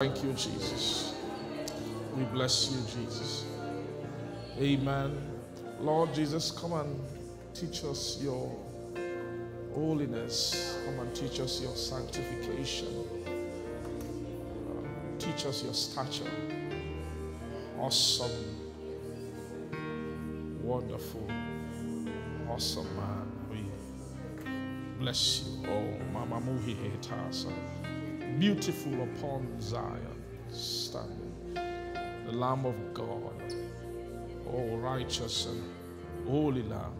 Thank you, Jesus. We bless you, Jesus. Amen. Lord Jesus, come and teach us your holiness. Come and teach us your sanctification. Uh, teach us your stature. Awesome. Wonderful. Awesome man. We bless you. Oh, Mama Muhi Hetasa beautiful upon Zion, standing, the Lamb of God, oh righteous and holy Lamb.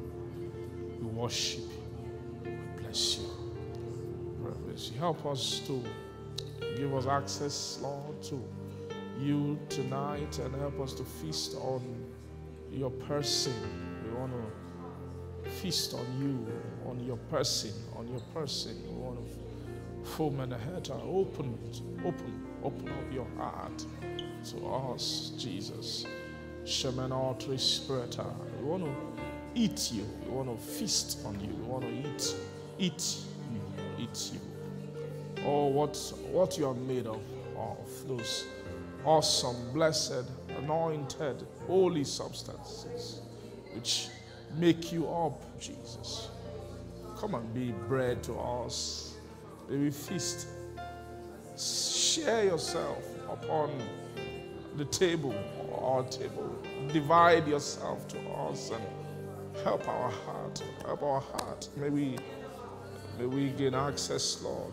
We worship you. We bless you. You. Help us to give us access, Lord, to you tonight and help us to feast on your person. We want to feast on you, on your person, on your person. We want to And head open, open, open up your heart to us, Jesus. Shaman Holy Spirit, we want to eat you. We want to feast on you. We want to eat, eat you, eat you. Oh, what what you are made of, of those awesome, blessed, anointed, holy substances which make you up, Jesus. Come and be bread to us they will feast. Share yourself upon the table, our table. Divide yourself to us and help our heart. Help our heart. May we, may we gain access, Lord.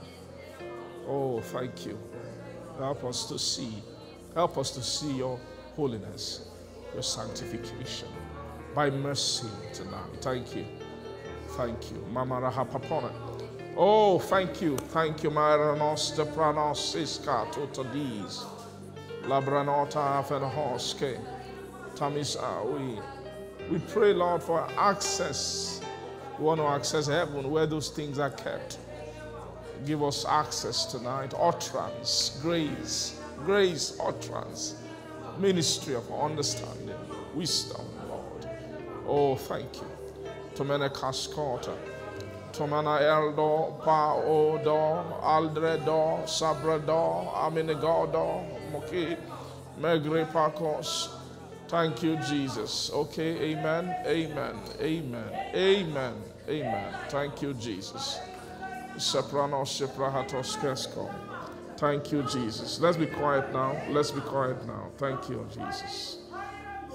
Oh, thank you. Help us to see. Help us to see your holiness, your sanctification. By mercy tonight. Thank you. Thank you. Mama Rahapapona. Oh, thank you. Thank you, Myranos de Pranos Iska Totadis. Labranota Fenhoske. Tamisa. We, we pray, Lord, for access. We want to access heaven where those things are kept. Give us access tonight. Utterance, grace, grace, utterance, ministry of understanding, wisdom, Lord. Oh, thank you. Tomene Tomana Eldo, Pa Odo, Aldredo, Sabredo, Aminegodo, Moki, Megre Pacos. Thank you, Jesus. Okay, amen, amen, amen, amen, amen. Thank you, Jesus. Soprano Seprahatos Kesko. Thank you, Jesus. Let's be quiet now. Let's be quiet now. Thank you, Jesus.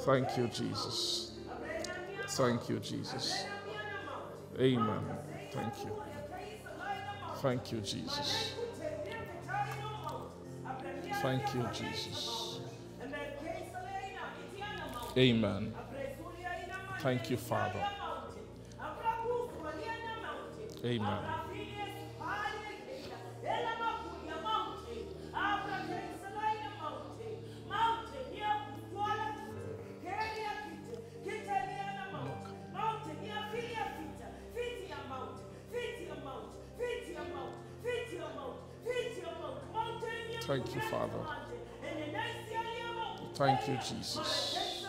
Thank you, Jesus. Thank you, Jesus. Amen. Thank you. Thank you, Jesus. Thank you, Jesus. Amen. Thank you, Father. Amen. Thank you, Father. Thank you, Jesus.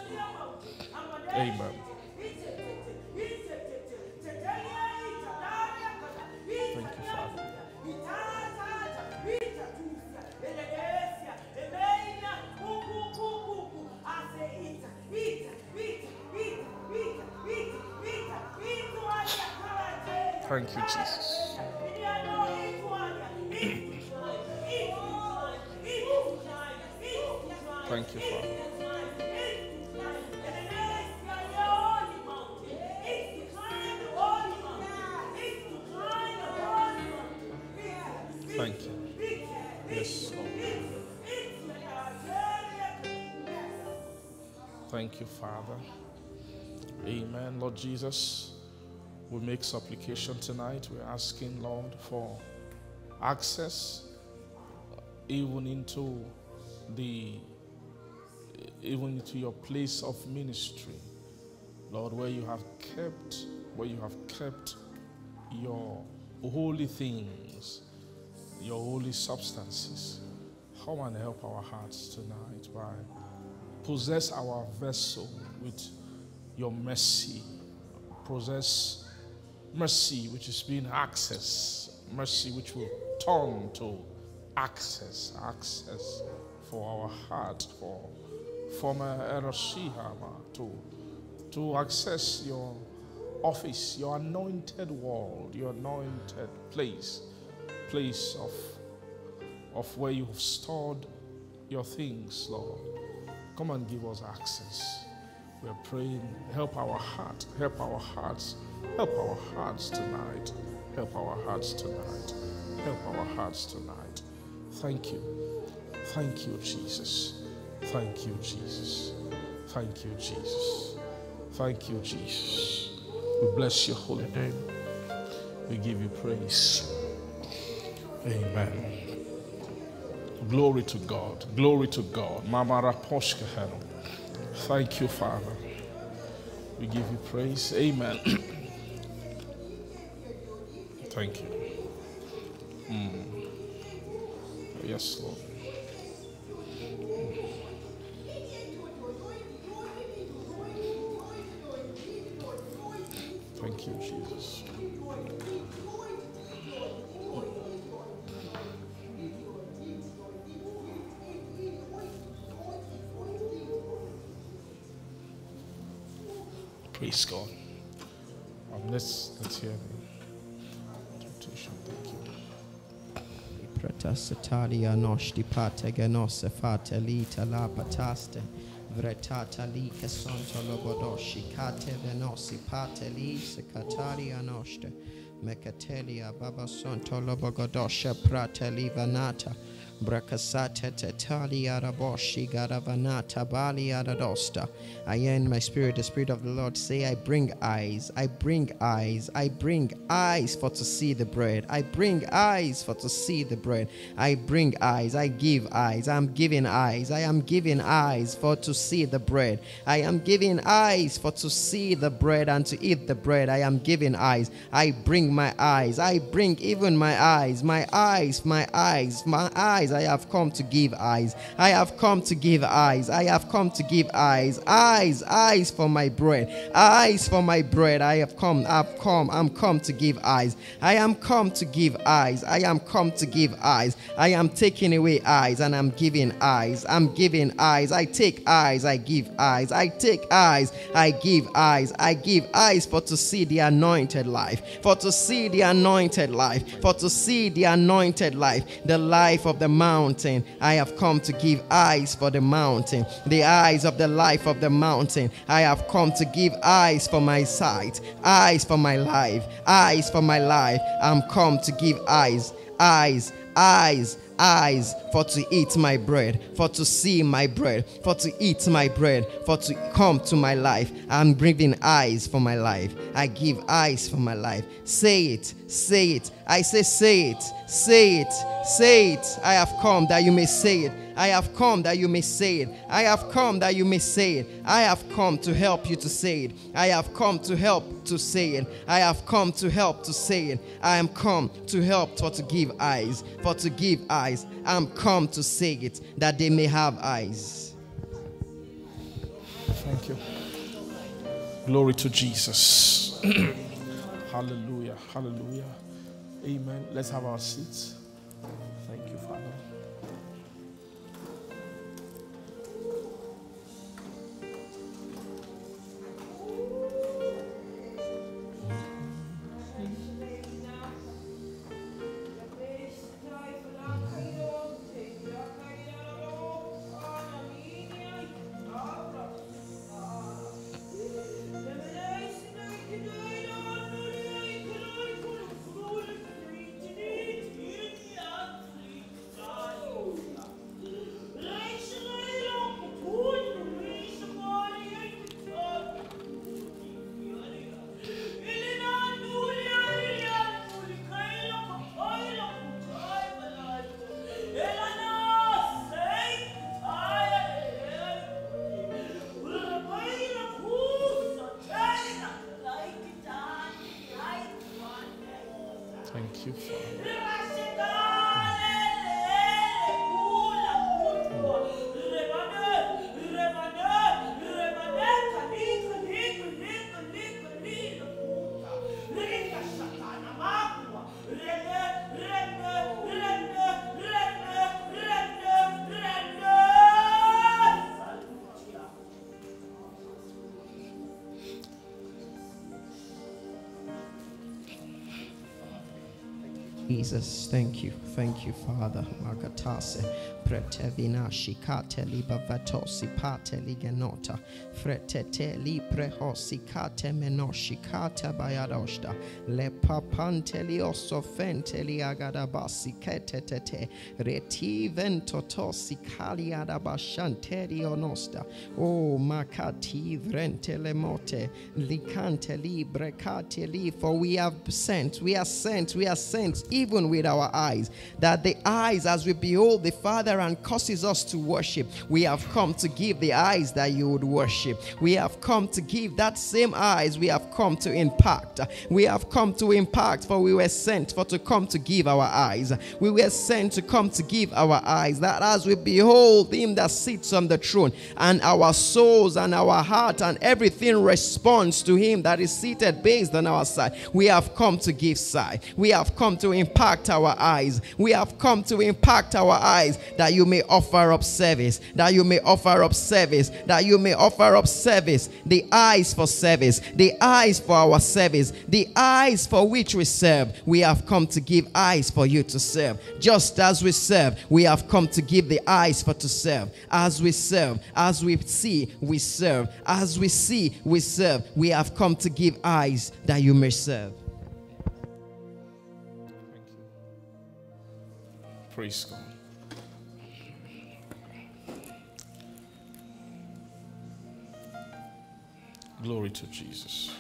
Amen. Thank you, Father. Thank you, Jesus. Thank you, Father. Thank you. Yes. Thank you, Father. Amen. Lord Jesus, we make supplication tonight. We're asking, Lord, for access even into the even to your place of ministry, Lord, where you have kept, where you have kept your holy things, your holy substances. Come and help our hearts tonight by possess our vessel with your mercy. Possess mercy which is being access, mercy which will turn to access, access for our heart, for former uh, Eroshihama to, to access your office, your anointed world, your anointed place, place of, of where you have stored your things, Lord. Come and give us access. We're praying, help our heart, help our hearts, help our hearts tonight, help our hearts tonight, help our hearts tonight. Thank you. Thank you, Jesus. Thank you, Jesus. Thank you, Jesus. Thank you, Jesus. We bless your holy name. We give you praise. Amen. Glory to God. Glory to God. Thank you, Father. We give you praise. Amen. Thank you. Mm. Yes, Lord. Thank you, Jesus. Praise God. Um, let's let's hear the temptation. Thank you. Pratasatalia noshti pate genosse fate lita la pataste vretata li che sonto lobodoshi kate venosi pate li se kataria noste mekatelia baba sonto lobogodosha prate li vanata Brakasata tetali araboshi garavanata bali aradosta. I hear in my spirit, the spirit of the Lord say, I bring eyes, I bring eyes, I bring eyes for to see the bread. I bring eyes for to see the bread. I bring eyes, I give eyes, I'm giving eyes, I am giving eyes for to see the bread. I am giving eyes for to see the bread and to eat the bread. I am giving eyes. I bring my eyes, I bring even my eyes, my eyes, my eyes, my eyes. I have come to give eyes. I have come to give eyes. I have come to give eyes. Eyes, eyes for my bread. Eyes for my bread. I have come. I've come. I'm come to give eyes. I am come to give eyes. I am come to give eyes. I am taking away eyes and I'm giving eyes. I'm giving eyes. I take eyes. I give eyes. I take eyes. I give eyes. I give eyes for to see the anointed life. For to see the anointed life. For to see the anointed life. The life of the mountain. I have come to give eyes for the mountain, the eyes of the life of the mountain. I have come to give eyes for my sight, eyes for my life, eyes for my life. I'm come to give eyes, eyes, eyes, eyes for to eat my bread, for to see my bread, for to eat my bread, for to come to my life. I'm bringing eyes for my life. I give eyes for my life. Say it, say it. I say, say it, say it, say it. I have come that you may say it. I have come that you may say it. I have come that you may say it. I have come to help you to say it. I have come to help to say it. I have come to help to say it. I am come to help for to give eyes, for to give eyes. I'm come to say it that they may have eyes. Thank you. Glory to Jesus. hallelujah. Hallelujah. Amen. Let's have our seats. Jesus. Thank you. Thank you, Father. Magatase. Pretevina shikate libavatosi pate ligenota. Fretete bayadoshta. Le papante ketetete. Reti. Oh, makati vrente li. For we have sent, we are sent, we are sent even with our eyes. That the eyes, as we behold the Father and causes us to worship, we have come to give the eyes that you would worship. We have come to give that same eyes, we have come to impact. We have come to impact, for we were sent for to come to give our eyes. We were sent to come to give our eyes. That as we behold him that sits on the throne, and our souls and our heart and everything responds to him that is seated based on our side, we have come to give sight. We have come to impact our eyes. We have come to impact our eyes that you may offer up service, that you may offer up service, that you may offer up service, the eyes for service, the eyes for our service, the eyes for which we serve. We have come to give eyes for you to serve. Just as we serve, we have come to give the eyes for to serve. As we serve, as we see, we serve. As we see, we serve. We have come to give eyes that you may serve. Praise God. Glory to Jesus.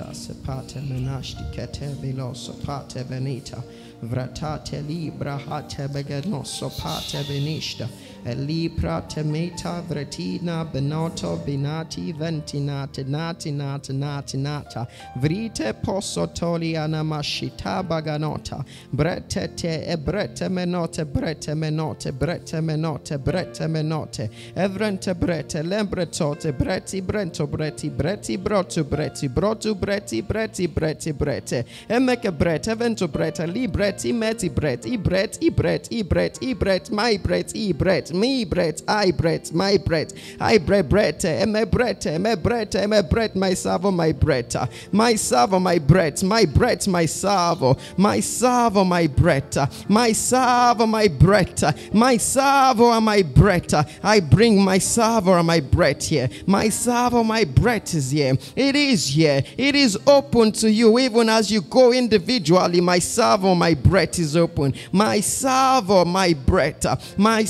Aliata sepate menashti kete bilo sopate benita vratate libra hate begenos sopate benishta elibra temeta vretina benoto binati ventinate nati nati nati nata vrite posso toli anamashita baganota. Bretete e brete menote brete menote brete menote brete menote. Evrente brete lembretote breti brento breti breti brotu breti brotu breti breti breti brete. Emeke bret evento brete li breti meti bret i bret i bret i bret i bret my bret i bret me bret i bret my bret i bret brete eme brete eme brete eme bret my savo my breta my savo my bret my bret my savo my savo my breta my savo my breta my and my breta I bring my and my bread here my savo my bread is here it is here it is open to you even as you go individually my savo my bread is open my savo my bread my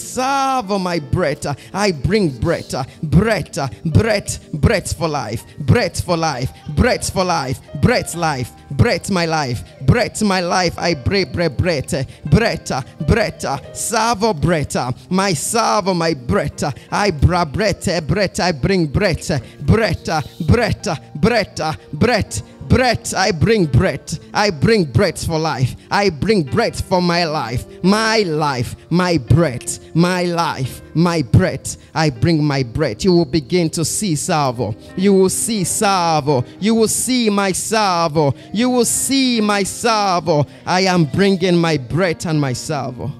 savo my bread I bring bread bread bread bread for life bread for life bread for life bread life bread my life bread my life I bread bread bread bread bread savo bread my savo my bread I bra bread bread I bring bread bread bread bread bread breath, I bring breath. I bring breath for life. I bring breath for my life. My life, my breath, my life, my breath. I bring my breath. You will begin to see salvo. You will see salvo. You will see my salvo. You will see my salvo. I am bringing my breath and my salvo.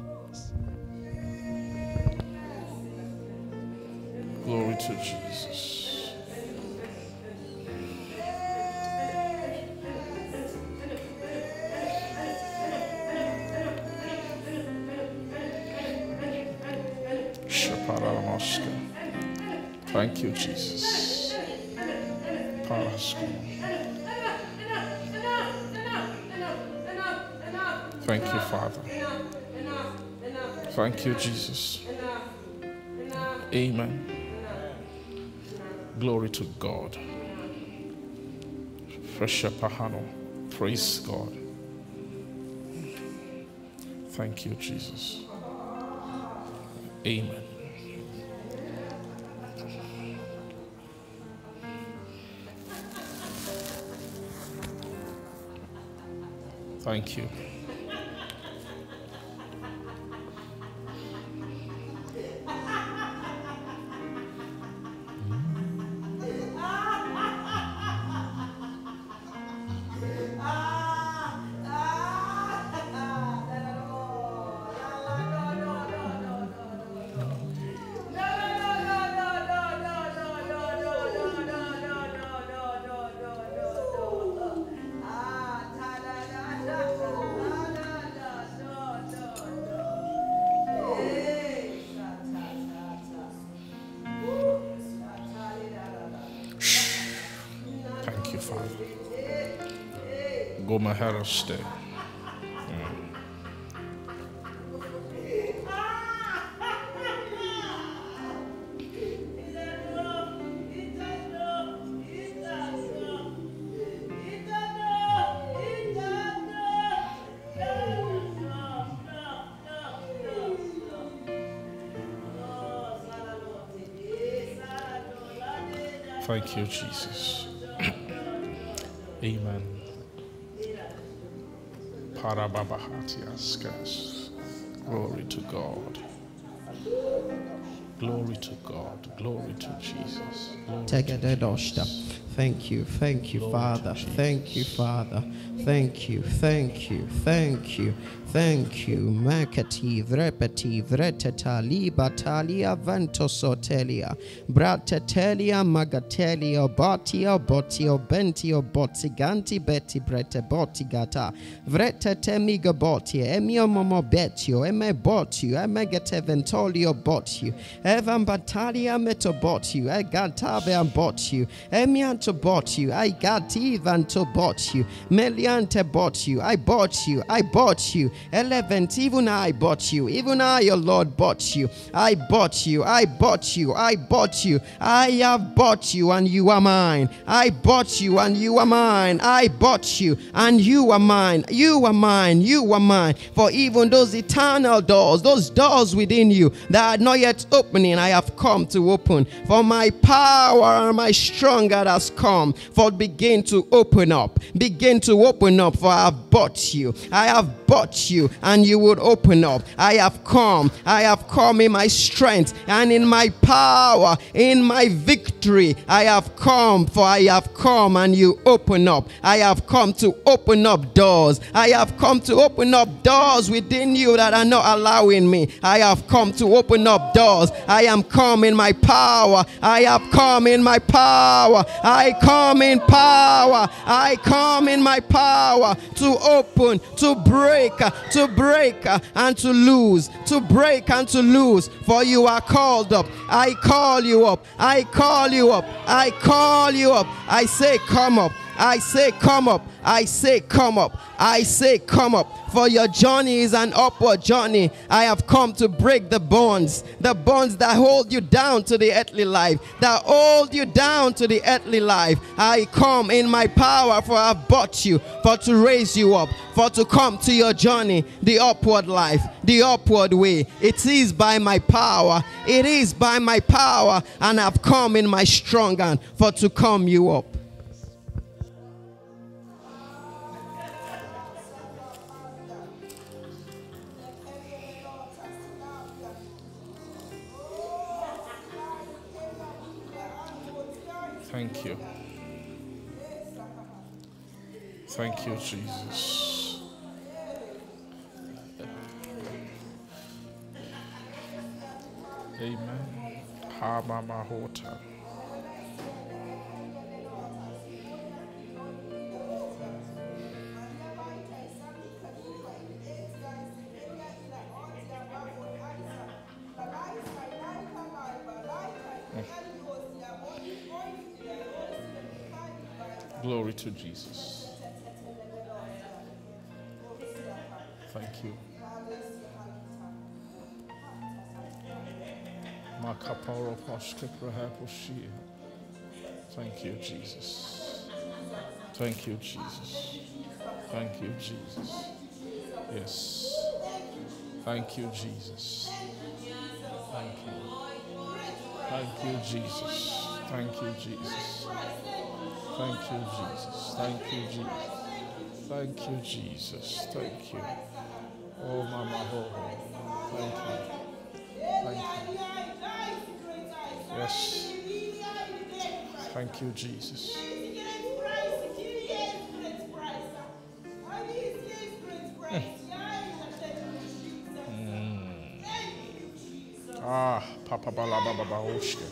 Thank you, Jesus. Thank you, Father. Thank you, Jesus. Amen. Glory to God. Fresher Pahano. Praise God. Thank you, Jesus. Amen. Thank you. Goma Heraste. Thank you, Jesus. Amen. Glory to God. Glory to God. Glory to Jesus. Glory to Tegededoshta. Jesus. Thank you, thank you, Glory Father. Thank you, Father. Thank you, thank you, thank you, thank you. Makati, vrepeti, vreteta, libatalia, ventosotelia, bratetelia, magatelia, botia, botio, bentio, botiganti, beti, brete, botigata, vretete, migabotia, emio momo betio, eme botio, emegete ventolio botio, evan batalia metobotio, egantave ambotio, emianto botio, I got even to meliante bought you, I bought you, I bought you, eleventh, even I bought you, even I, your Lord, bought you, I bought you, I bought you, I bought you, I have bought you, and you are mine, I bought you, and you are mine, I bought you, and you are mine, you are mine, you are mine, for even those eternal doors, those doors within you that are not yet opening, I have come to open, for my power and my strong God has come, for begin to open up, begin to open up, for I have bought you, I have bought you, and you would open up. I have come, I have come in my strength and in my power, in my victory. I have come, for I have come, and you open up. I have come to open up doors. I have come to open up doors within you that are not allowing me. I have come to open up doors. I am come in my power. I have come in my power. I come in power. I come in my power to open, to break, to break and to lose, to break and to lose. For you are called up. I call you up. I call you up. I call you up. I say, come up. I say, come up. I say, come up. I say, come up. For your journey is an upward journey. I have come to break the bonds, the bonds that hold you down to the earthly life, that hold you down to the earthly life. I come in my power, for I've bought you, for to raise you up, for to come to your journey, the upward life, the upward way. It is by my power, it is by my power, and I've come in my strong hand, for to come you up. Thank you, Jesus. Amen. Ha mama hota. Glory to Jesus. Thank you. Thank you, Jesus. Thank you, Jesus. Thank you, Jesus. Yes. Thank you, Jesus. Thank you. Thank you, Jesus. Thank you, Jesus. Thank you, Jesus. Thank you, Jesus. Thank you, Jesus. Thank you. Oh, Mama Ho. Thank you. Thank you. Yes. Thank you, Jesus. Ah, Papa Balaba Baba Oshke.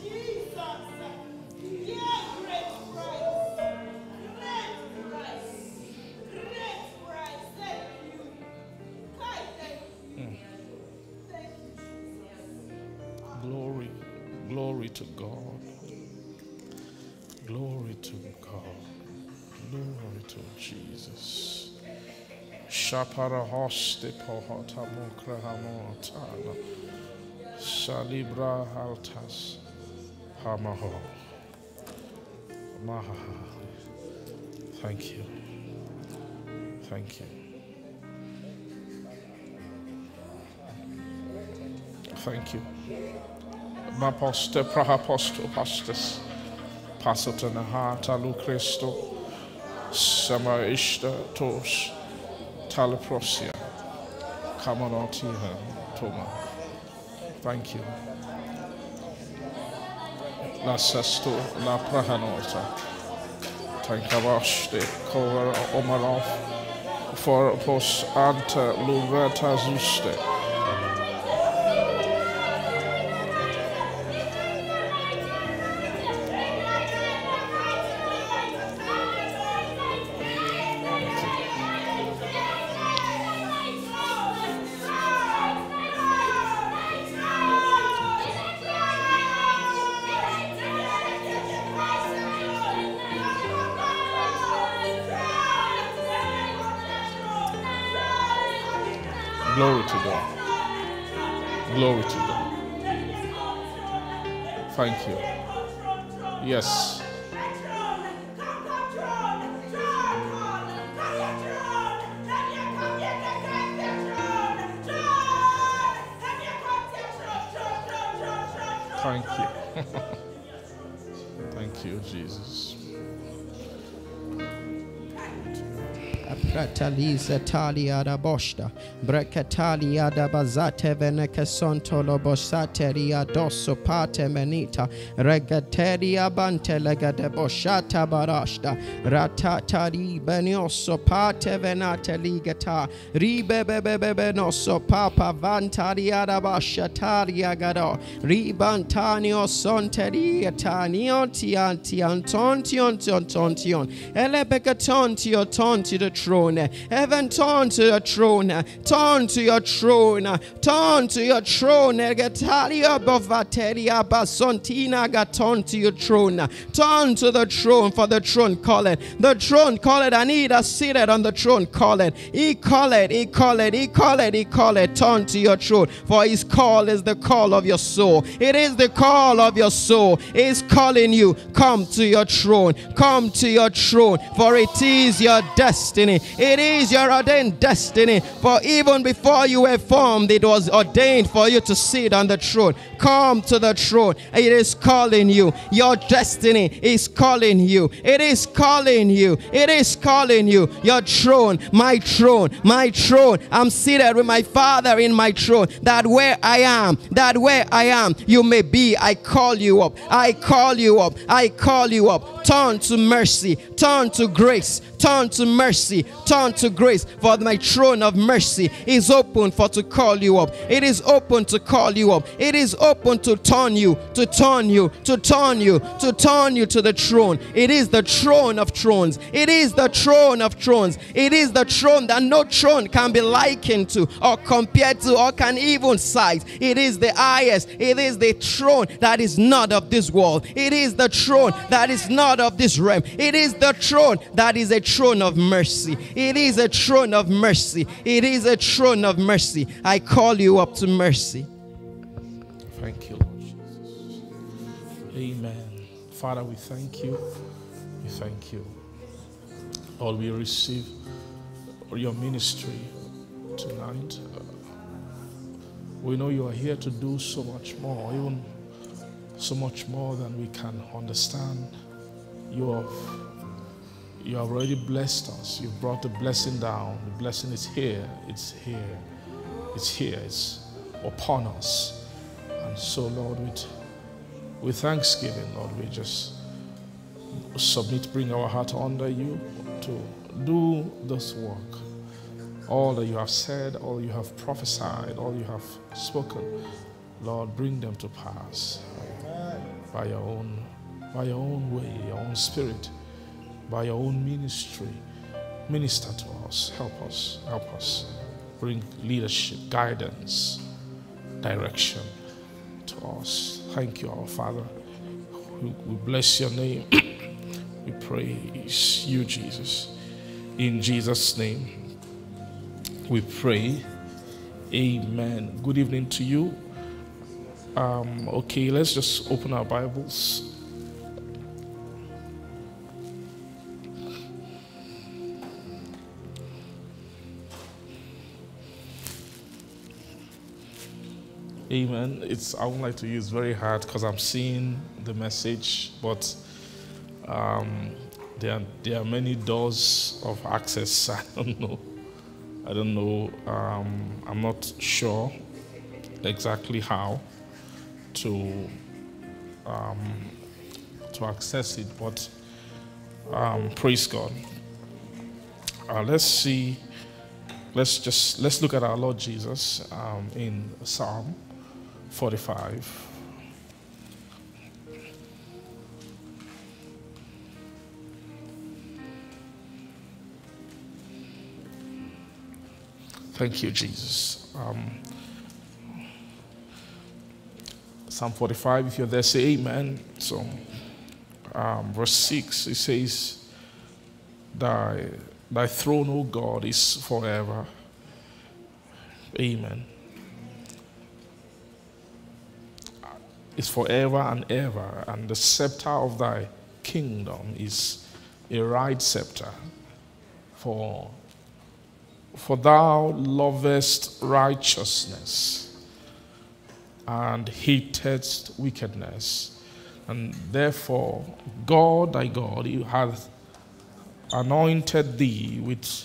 To God. Glory to God. Glory to Jesus. Shapara hoste pohota mokrahamotana. Salibra altas. Hamaho. Thank you. Thank you. Thank you. Ma poste prahaposto pastes. Pasatana hata lu Christo. Sama ishta tos. Talaprosia. Kamanotiha Toma. Thank you. La sesto la prahanota. Tankavaste cover omarov for pos anta luveta zuste. Prataliza talia da bosta, brecatalia da bazate veneke sontolo bosateria dosso pate menita, regateria bante lega boshata barashta, ratatari benioso pate venate ligata, ribe bebe nosso papa vantaria da bashataria gado, ribantanio sonteria tanionti anti antontion tontion, elebecatonti tonti the throne. Heaven, turn to your throne. Turn to your throne. Turn to your throne. Gatalia bavateria basontina gaton to your throne. Turn to the throne for the throne call it. The throne call it. I need us seated on the throne call it. He call it. He call it. He call it. He call it. Turn to your throne. For his call is the call of your soul. It is the call of your soul. He's calling you. Come to your throne. Come to your throne. For it is your destiny. It is your ordained destiny. For even before you were formed, it was ordained for you to sit on the throne. Come to the throne. It is calling you. Your destiny is calling you. It is calling you. It is calling you. Your throne, my throne, my throne. I'm seated with my Father in my throne. That where I am, that where I am, you may be. I call you up. I call you up. I call you up. Turn to mercy. Turn to grace. Turn to mercy. Turn to grace. For my throne of mercy is open for to call you up. It is open to call you up. It is open to turn you, to turn you, to turn you, to turn you to the throne. It is the throne of thrones. It is the throne of thrones. It is the throne that no throne can be likened to or compared to or can even size. It is the highest. It is the throne that is not of this world. It is the throne that is not of this realm. It is the throne that is a throne of mercy. It is a throne of mercy. It is a throne of mercy. I call you up to mercy. Thank you, Lord Jesus. Amen. Father, we thank you. We thank you. Lord, we receive your ministry tonight. We know you are here to do so much more, even so much more than we can understand. You have, you have already blessed us. You've brought the blessing down. The blessing is here. It's here. It's here. It's upon us. And so, Lord, with, with thanksgiving, Lord, we just submit, bring our heart under you to do this work. All that you have said, all you have prophesied, all you have spoken, Lord, bring them to pass by your own, by your own way, your own spirit, by your own ministry. Minister to us, help us, help us. Bring leadership, guidance, direction to us. Thank you, our Father. We, bless your name. we praise you, Jesus. In Jesus' name, we pray. Amen. Good evening to you. Um, okay, let's just open our Bibles. Amen. It's I would like to use very hard because I'm seeing the message, but um, there are, there are many doors of access. I don't know. I don't know. Um, I'm not sure exactly how to um, to access it, but um, praise God. Uh, let's see. Let's just let's look at our Lord Jesus um, in Psalm 45. Thank you, Jesus. Um, Psalm 45, if you're there, say amen. So, um, verse 6, it says, Thy, thy throne, O God, is forever. Amen. Is forever and ever, and the scepter of thy kingdom is a right scepter. For, for thou lovest righteousness and hatest wickedness. And therefore, God, thy God, he hath anointed thee with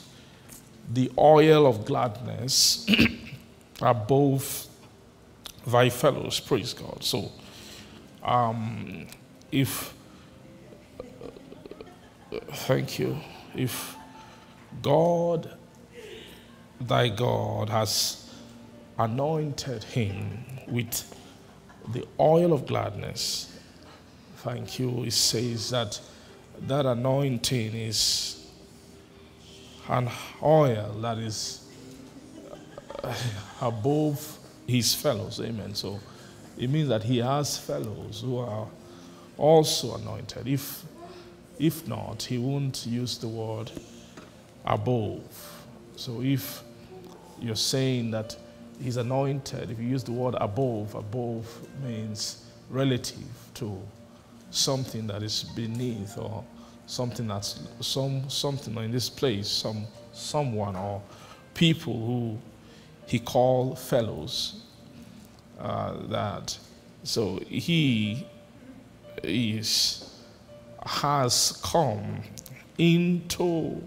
the oil of gladness above thy fellows. Praise God. So, um, if, thank you, if God, thy God, has anointed him with the oil of gladness. Thank you. It says that that anointing is an oil that is above his fellows. Amen. So it means that he has fellows who are also anointed. If, if not, he won't use the word above. So if you're saying that he's anointed. If you use the word above, above means relative to something that is beneath or something that's some something in this place, some someone or people who he called fellows. Uh, that so he is has come into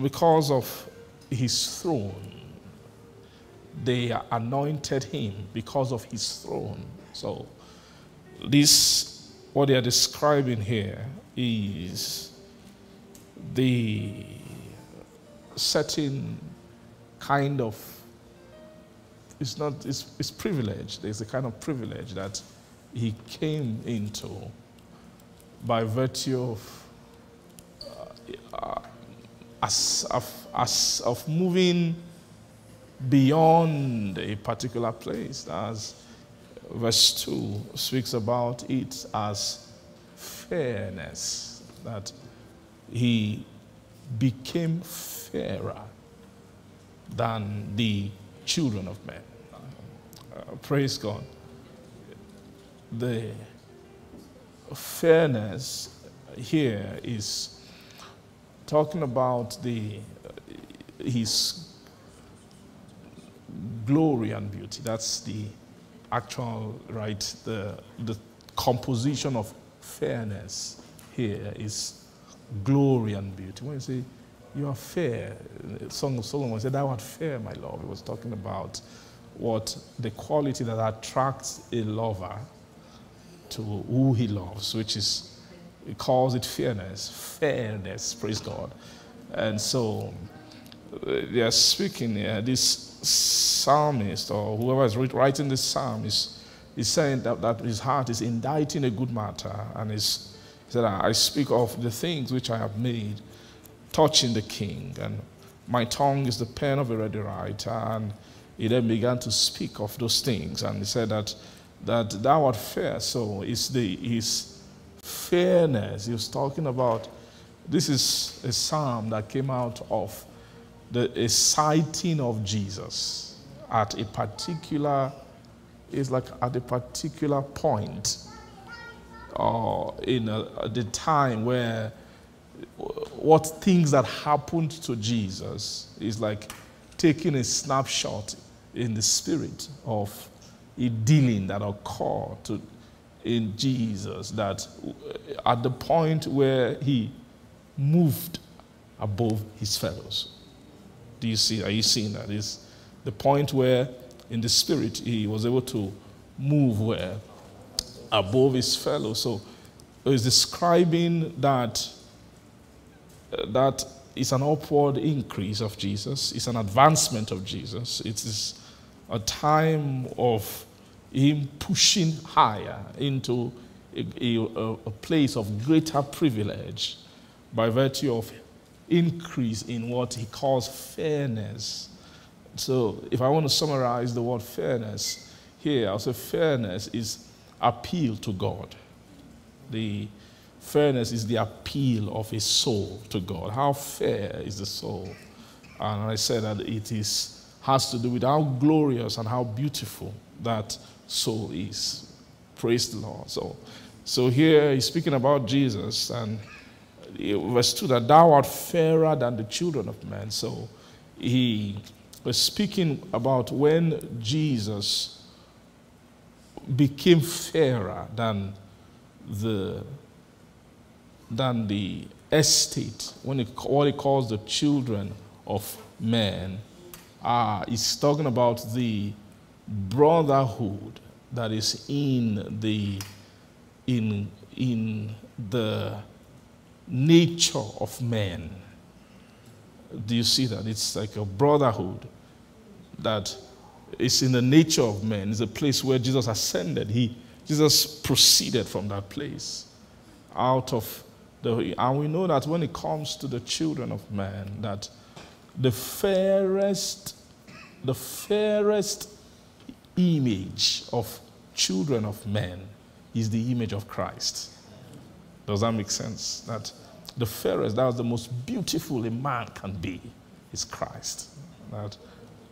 because of his throne. They anointed him because of his throne. So this what they are describing here is the certain kind of it's not it's, it's privilege. There's a kind of privilege that he came into by virtue of uh, as, of, as, of moving beyond a particular place as verse 2 speaks about it as fairness that he became fairer than the children of men. Uh, praise God. The fairness here is talking about the his glory and beauty. That's the actual right. The the composition of fairness here is glory and beauty. When you say you are fair, Song of Solomon said, "Thou art fair, my love." He was talking about what the quality that attracts a lover to who he loves, which is, he calls it fairness. Fairness, praise God. And so uh, they are speaking here, this psalmist or whoever is writing this psalm is, is saying that, that his heart is inditing a good matter and he said, I speak of the things which I have made touching the king and my tongue is the pen of a ready writer and he then began to speak of those things and he said that that thou art fair. So it's the his fairness. He was talking about this is a psalm that came out of the a sighting of Jesus at a particular it's like at a particular point or uh, in a, the time where what things that happened to Jesus is like taking a snapshot in the spirit of a dealing that occurred to, in Jesus that at the point where he moved above his fellows. Do you see? Are you seeing that? Is the point where in the spirit he was able to move where above his fellows. So he's describing that uh, that is an upward increase of Jesus. It's an advancement of Jesus. It is a time of him pushing higher into a, a, a, place of greater privilege by virtue of increase in what he calls fairness. So, if I want to summarize the word fairness here, I'll say fairness is appeal to God. The fairness is the appeal of a soul to God. How fair is the soul? And I said that it is has to do with how glorious and how beautiful that soul is. Praise the Lord. So, so here he's speaking about Jesus and verse 2 that thou art fairer than the children of men. So he was speaking about when Jesus became fairer than the than the estate, when he, what he calls the children of men uh, is talking about the brotherhood that is in the in in the nature of man. Do you see that? It's like a brotherhood that is in the nature of man. It's a place where Jesus ascended. He Jesus proceeded from that place out of the and we know that when it comes to the children of man that the fairest, the fairest image of children of men is the image of Christ. Does that make sense? That the fairest, that was the most beautiful a man can be, is Christ. That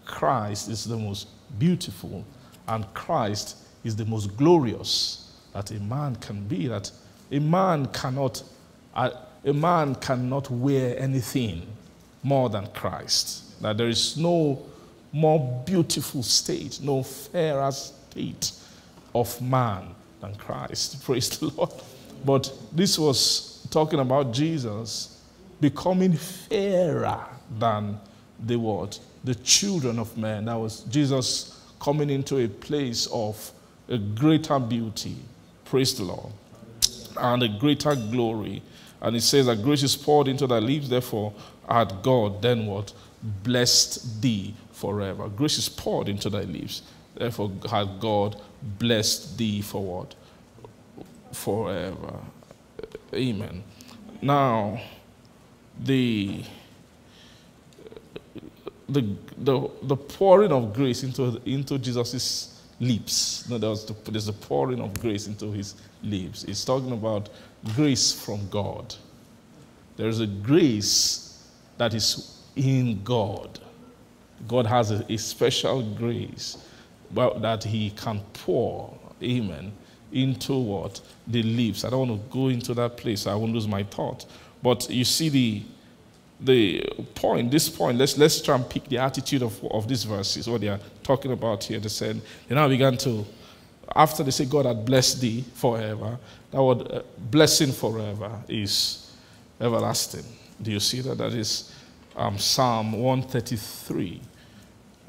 Christ is the most beautiful, and Christ is the most glorious that a man can be. That a man cannot, a, a man cannot wear anything more than Christ. That there is no more beautiful state, no fairer state of man than Christ. Praise the Lord. But this was talking about Jesus becoming fairer than the what? The children of men. That was Jesus coming into a place of a greater beauty. Praise the Lord. And a greater glory. And it says that grace is poured into thy lips, therefore had God then what? Blessed thee forever. Grace is poured into thy lips, therefore had God blessed thee for what? Forever. Amen. Now, the the, the, the pouring of grace into, into Jesus' lips. No, there's, the, there's a pouring of grace into his lips. It's talking about grace from God. There's a grace that is in God. God has a, a special grace that he can pour, amen, into what? The leaves. I don't want to go into that place. I won't lose my thought. But you see the the point, this point, let's, let's try and pick the attitude of, of these verses, what they are talking about here. They said, they now began to, after they say God had blessed thee forever, that word uh, blessing forever is everlasting. Do you see that? That is um, Psalm 133,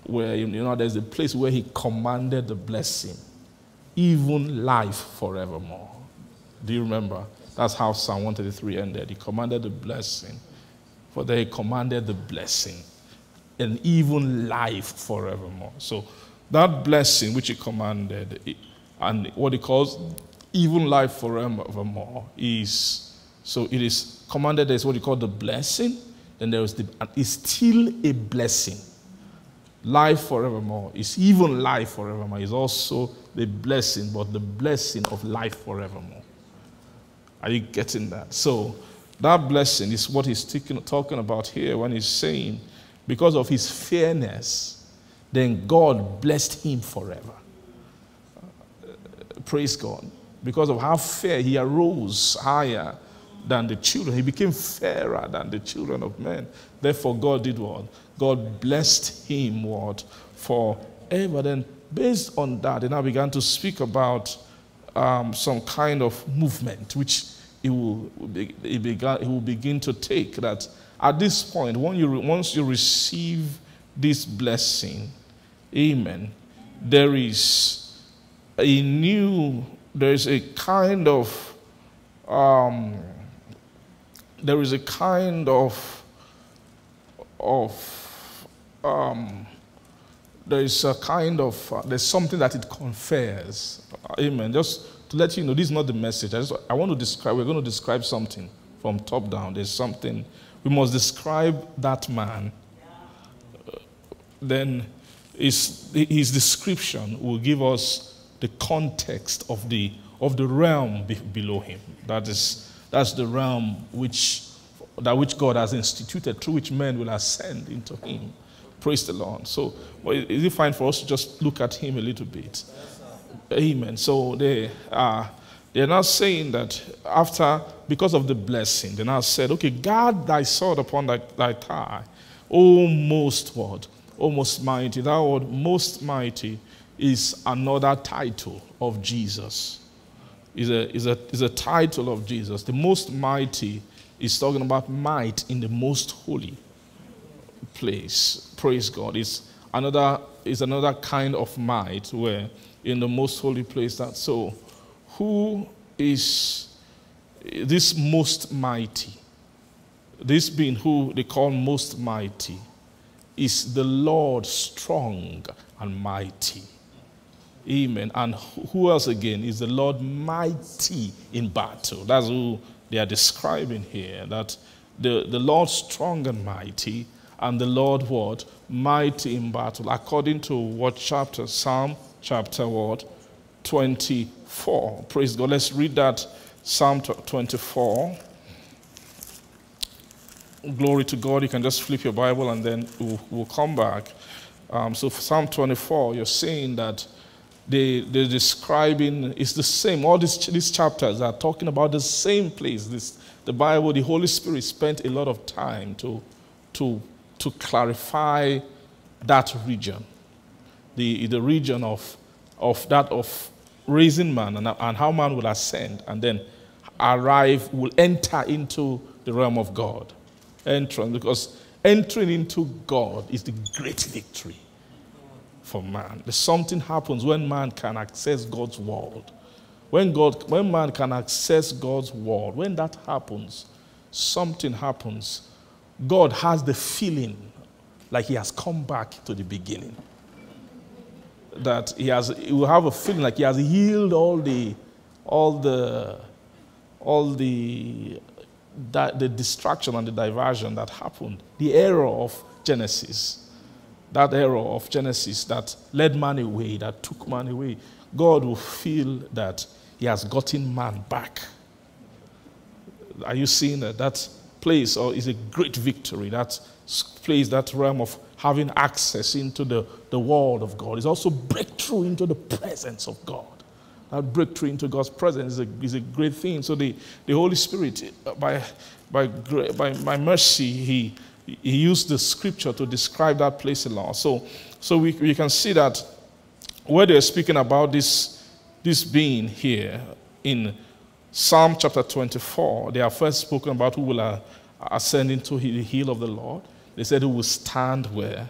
where, you know, there's a place where he commanded the blessing, even life forevermore. Do you remember? That's how Psalm 133 ended. He commanded the blessing for they commanded the blessing and even life forevermore. So that blessing which he commanded and what he calls even life forevermore is so it is commanded there's what you call the blessing, then there is the is still a blessing. Life forevermore is even life forevermore is also the blessing, but the blessing of life forevermore. Are you getting that? So that blessing is what he's talking about here when he's saying, because of his fairness, then God blessed him forever. Uh, praise God. Because of how fair he arose higher than the children, he became fairer than the children of men. Therefore, God did what? God blessed him what? Forever. Then, based on that, they now began to speak about um, some kind of movement, which it will, it, began, it will begin to take that at this point, when you, once you receive this blessing, amen, there is a new, there is a kind of, um, there is a kind of, of, um, there is a kind of, uh, there's something that it confers. Amen. Just to let you know, this is not the message. I, just, I want to describe, we're going to describe something from top down. There's something, we must describe that man. Uh, then his, his description will give us the context of the, of the realm be, below him. That is, that's the realm which, that which God has instituted, through which men will ascend into him. Praise the Lord. So, well, is it fine for us to just look at him a little bit? Amen. So they are they're now saying that after, because of the blessing, they now said, okay, guard thy sword upon thy, thy thigh. O most what? O most mighty. thou word most mighty is another title of Jesus. Is a, is, a, is a title of Jesus. The most mighty is talking about might in the most holy place. Praise God. It's another, is another kind of might where in the most holy place. That so, who is this most mighty? This being who they call most mighty is the Lord strong and mighty. Amen. And who else again is the Lord mighty in battle? That's who they are describing here. That the, the Lord strong and mighty, and the Lord what? Mighty in battle. According to what chapter? Psalm chapter what? 24. Praise God. Let's read that Psalm 24. Glory to God. You can just flip your Bible and then we'll, we'll come back. Um, so, Psalm 24, you're saying that they, they're describing, it's the same. All these, these chapters are talking about the same place. This, the Bible, the Holy Spirit spent a lot of time to, to, to clarify that region, the, the region of, of that of raising man and, and how man will ascend and then arrive, will enter into the realm of God. Entrance, because entering into God is the great victory for man. Something happens when man can access God's world. When, God, when man can access God's world, when that happens, something happens. God has the feeling like he has come back to the beginning. That he has he will have a feeling like he has healed all the all the all the that, the distraction and the diversion that happened, the error of Genesis, that error of Genesis that led man away, that took man away. God will feel that he has gotten man back. Are you seeing that? That place or is a great victory. That place, that realm of having access into the, the world of God is also breakthrough into the presence of God. That breakthrough into God's presence is a, is a great thing. So the, the Holy Spirit, uh, by, by, by, by mercy, he, he used the scripture to describe that place a lot. So, so we, we can see that where they're speaking about this, this being here in Psalm chapter 24, they are first spoken about who will uh, ascend into the hill of the Lord. They said who will stand where?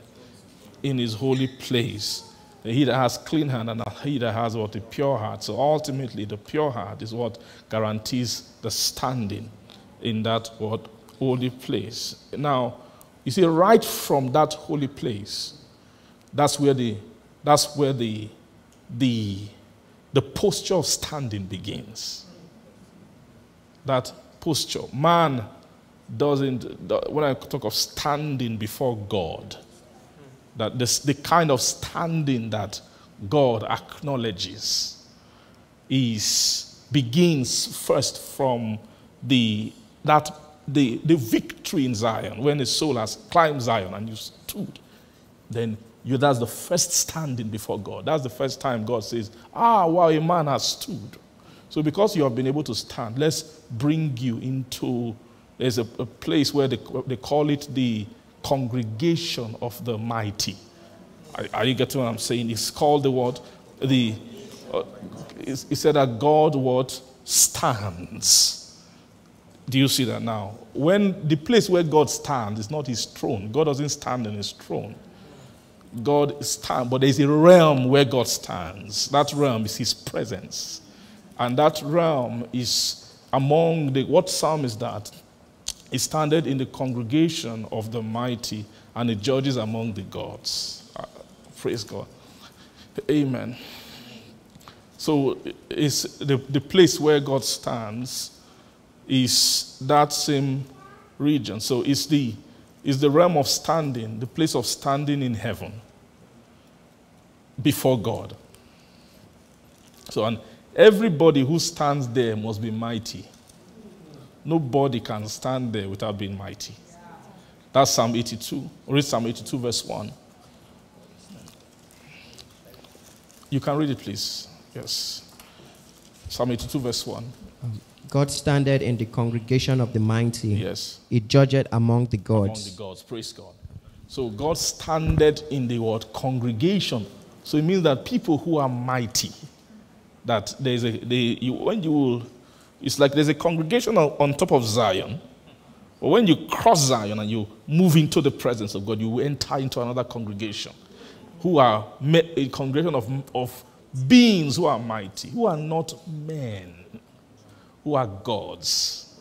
In his holy place. He that has clean hand and he that has what a pure heart. So ultimately, the pure heart is what guarantees the standing in that what holy place. Now, you see, right from that holy place, that's where the that's where the the the posture of standing begins that posture. Man doesn't, when I talk of standing before God, that this, the kind of standing that God acknowledges is begins first from the that the, the victory in Zion when the soul has climbed Zion and you stood then you that's the first standing before God that's the first time God says ah wow a man has stood so, because you have been able to stand, let's bring you into there's a, a place where they, they call it the congregation of the mighty. Are, are you getting what I'm saying? It's called the word the. Uh, he said that God what stands. Do you see that now? When the place where God stands is not his throne, God doesn't stand in his throne. God stands, but there's a realm where God stands. That realm is his presence. And that realm is among the, what psalm is that? It standeth in the congregation of the mighty and it judges among the gods. Uh, praise God. Amen. So it's the, the place where God stands is that same region. So it's the, it's the realm of standing, the place of standing in heaven before God. So, and Everybody who stands there must be mighty. Nobody can stand there without being mighty. That's Psalm 82. Read Psalm 82, verse 1. You can read it, please. Yes. Psalm 82, verse 1. God standeth in the congregation of the mighty. Yes. He judgeth among the gods. Among the gods. Praise God. So God standeth in the word congregation. So it means that people who are mighty, that there's a, they, you, when you will, it's like there's a congregation on, on top of Zion. But when you cross Zion and you move into the presence of God, you enter into another congregation who are a congregation of, of beings who are mighty, who are not men, who are gods.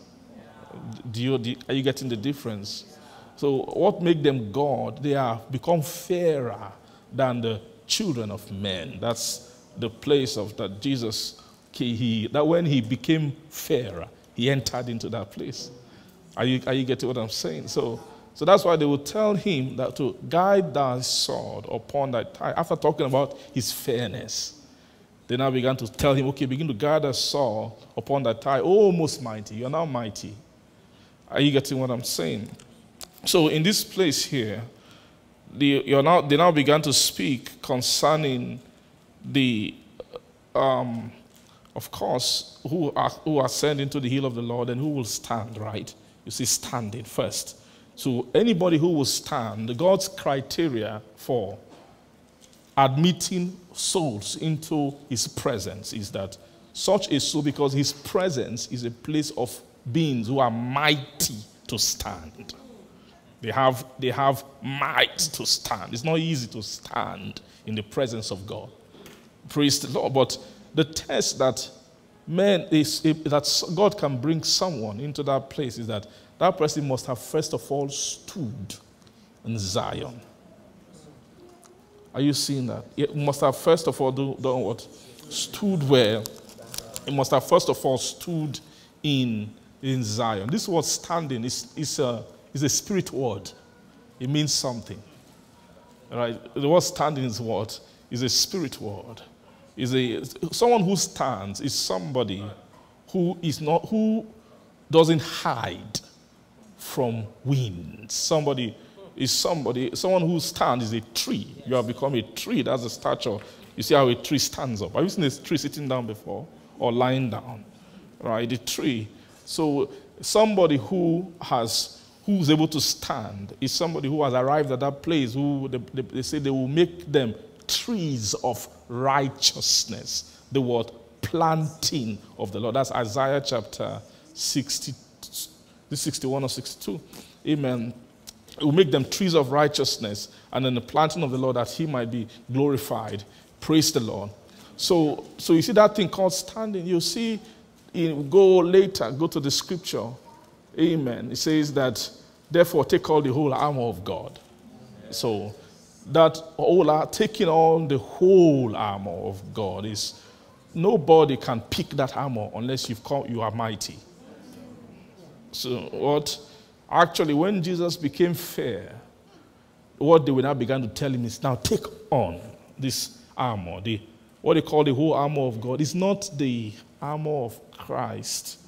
Do you, do, are you getting the difference? So, what make them God? They have become fairer than the children of men. That's the place of that Jesus, he, that when he became fairer, he entered into that place. Are you, are you getting what I'm saying? So, so that's why they will tell him that to guide thy sword upon thy thigh. After talking about his fairness, they now began to tell him, okay, begin to gather Saul upon that thigh. Oh, most mighty, you're now mighty. Are you getting what I'm saying? So in this place here, the, now, they now began to speak concerning the um, of course, who are, who ascend into the hill of the Lord and who will stand, right? You see, standing first. So anybody who will stand, God's criteria for admitting souls into his presence is that such a soul, because his presence is a place of beings who are mighty to stand. They have, they have might to stand. It's not easy to stand in the presence of God. Praise the Lord. But the test that man is that God can bring someone into that place is that that person must have first of all stood in Zion. Are you seeing that? It must have first of all done, what? Stood where? It must have first of all stood in, in Zion. This word standing is, is, a, is a spirit word. It means something. Right? The word standing is what? Is a spirit word. Is a someone who stands is somebody who is not who doesn't hide from winds. Somebody is somebody, someone who stands is a tree. You have become a tree. That's a stature. You see how a tree stands up. Have you seen a tree sitting down before or lying down? Right, the tree. So somebody who has who's able to stand is somebody who has arrived at that place who they, they, they say they will make them trees of righteousness. The word planting of the Lord. That's Isaiah chapter 60, 61 or 62. Amen. It will make them trees of righteousness and then the planting of the Lord that he might be glorified. Praise the Lord. So, so you see that thing called standing. You see, in, go later, go to the scripture. Amen. It says that, therefore, take all the whole armor of God. So, that whole, uh, taking on the whole armor of God is nobody can pick that armor unless you've come, you are mighty. So, what? Actually, when Jesus became fair, what they will now began to tell him is now take on this armor, the what they call the whole armor of God. is not the armor of Christ.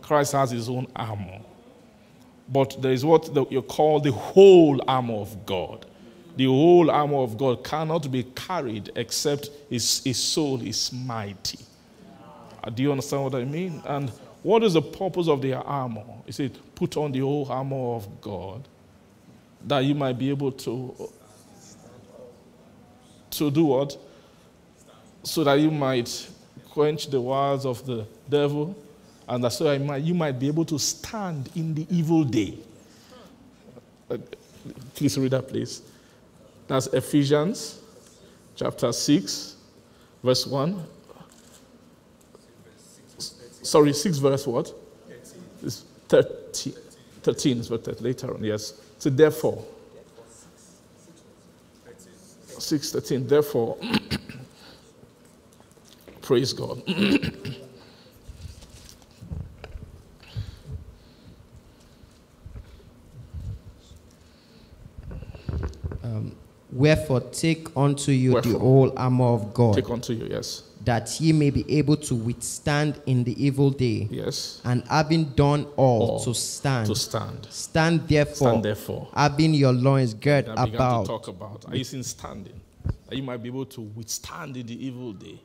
Christ has his own armor. But there is what the, you call the whole armor of God. The whole armor of God cannot be carried except his, his soul is mighty. Uh, do you understand what I mean? And what is the purpose of the armor? He said, put on the whole armor of God that you might be able to, to do what? So that you might quench the wiles of the devil and that so might, you might be able to stand in the evil day. Please read that, please. That's Ephesians chapter 6, verse 1 sorry, 6 verse what? It's 13, 13 is what that later on, yes. So therefore, 6 13, therefore, praise God. um, wherefore, take unto you Wherefore. the whole armor of God. Take unto you, yes that ye may be able to withstand in the evil day. Yes. And having done all, all to stand. To stand. Stand therefore. Stand therefore. Having your loins girt I began about. To talk about. Are you seeing standing? That you might be able to withstand in the evil day.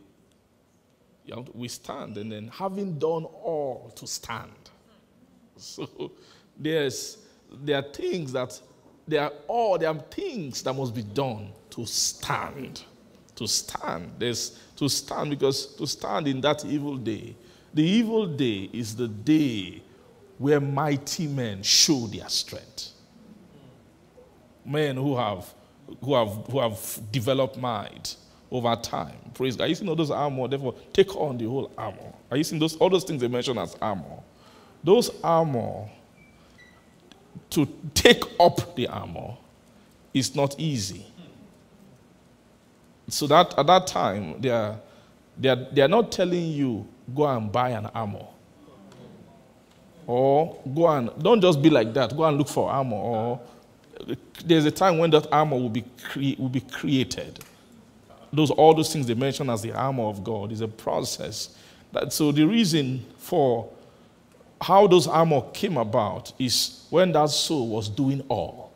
You have to withstand, and then having done all to stand. So there's there are things that there are all there are things that must be done to stand. To stand. There's to stand because to stand in that evil day, the evil day is the day where mighty men show their strength. Men who have who have who have developed might over time. Praise God. Are you seeing all those armor? Therefore, take on the whole armor. Are you seeing those all those things they mention as armor? Those armor to take up the armor is not easy. So that at that time, they are, they are, they are not telling you, go and buy an armor. Or go and, don't just be like that, go and look for armor. Or there's a time when that armor will be, cre- will be created. Those, all those things they mention as the armor of God is a process. That, so the reason for how those armor came about is when that soul was doing all.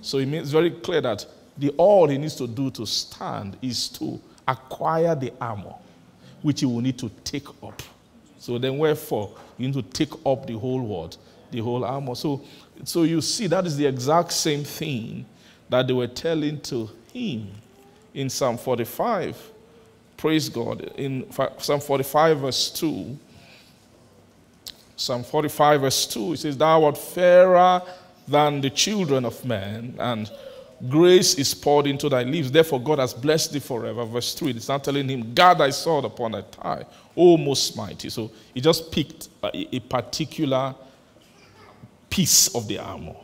So it means very clear that the all he needs to do to stand is to acquire the armor. which he will need to take up. So then, wherefore, you need to take up the whole word, the whole armor. So, so you see, that is the exact same thing that they were telling to him in Psalm 45. Praise God. In Psalm 45, verse 2, Psalm 45, verse 2, it says, Thou art fairer than the children of men, and grace is poured into thy lips. Therefore, God has blessed thee forever. Verse 3, it's not telling him, Guard thy sword upon thy thigh, O most mighty. So he just picked a, a particular piece of the armor,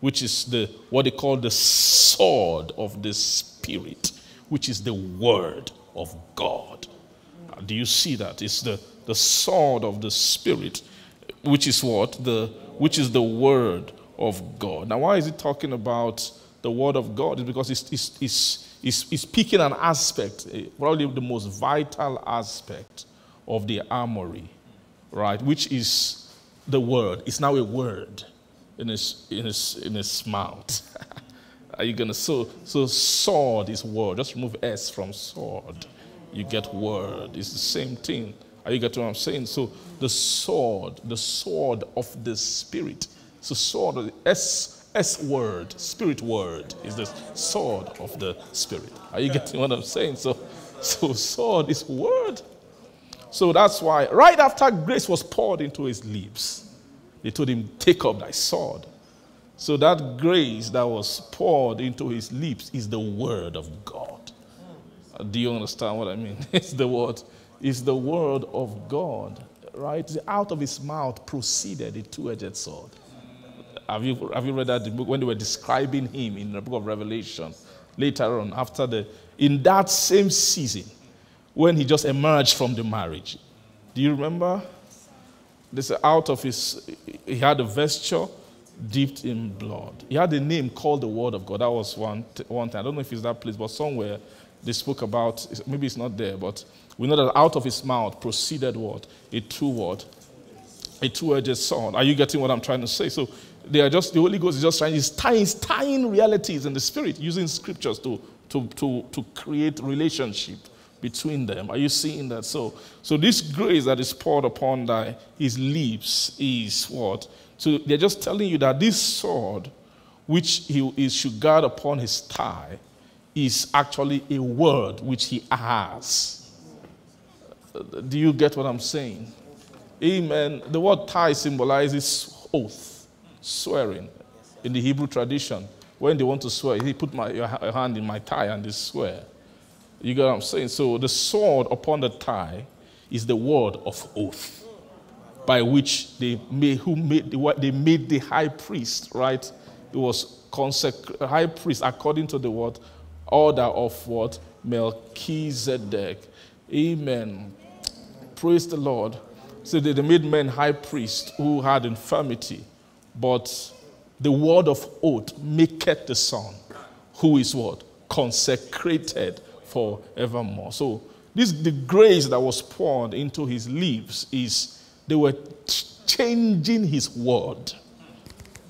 which is the what they call the sword of the Spirit, which is the word of God. Do you see that? It's the, the sword of the Spirit which is what? The, which is the word of God. Now, why is he talking about the word of God? is because it's, it's, it's, it's, it's picking an aspect, eh, probably the most vital aspect of the armory, right? Which is the word. It's now a word in his, in his, in his mouth. Are you going to? So, so sword is word. Just remove S from sword. You get word. It's the same thing. Are you getting what I'm saying? So the sword, the sword of the spirit. So sword, S S word, spirit word is the sword of the spirit. Are you getting what I'm saying? So, so sword is word. So that's why right after grace was poured into his lips, they told him, Take up thy sword. So that grace that was poured into his lips is the word of God. Do you understand what I mean? It's the word it's the word of God, right? Out of his mouth proceeded a two edged sword. Have you, have you read that book when they were describing him in the book of Revelation? Later on, after the, in that same season, when he just emerged from the marriage. Do you remember? This out of his, he had a vesture dipped in blood. He had a name called the Word of God. That was one, one thing. I don't know if it's that place, but somewhere they spoke about, maybe it's not there, but we know that out of his mouth proceeded what? A two word, a two-edged sword. Are you getting what I'm trying to say? So they are just the Holy Ghost is just trying, is tying, tying realities in the spirit, using scriptures to, to, to, to create relationship between them. Are you seeing that? So, so this grace that is poured upon thy, his lips is what? So they're just telling you that this sword, which he is should guard upon his thigh, is actually a word which he has. Do you get what I'm saying? Amen. The word tie symbolizes oath, swearing. In the Hebrew tradition, when they want to swear, he put my, your hand in my thigh and they swear. You get what I'm saying? So the sword upon the thigh is the word of oath by which they made, who made the, they made the high priest, right? It was consecrated, high priest according to the word, order of what? Melchizedek. Amen. Praise the Lord. So they made men high priests who had infirmity, but the word of oath maketh the Son, who is what? Consecrated forevermore. So this the grace that was poured into his lips is they were changing his word.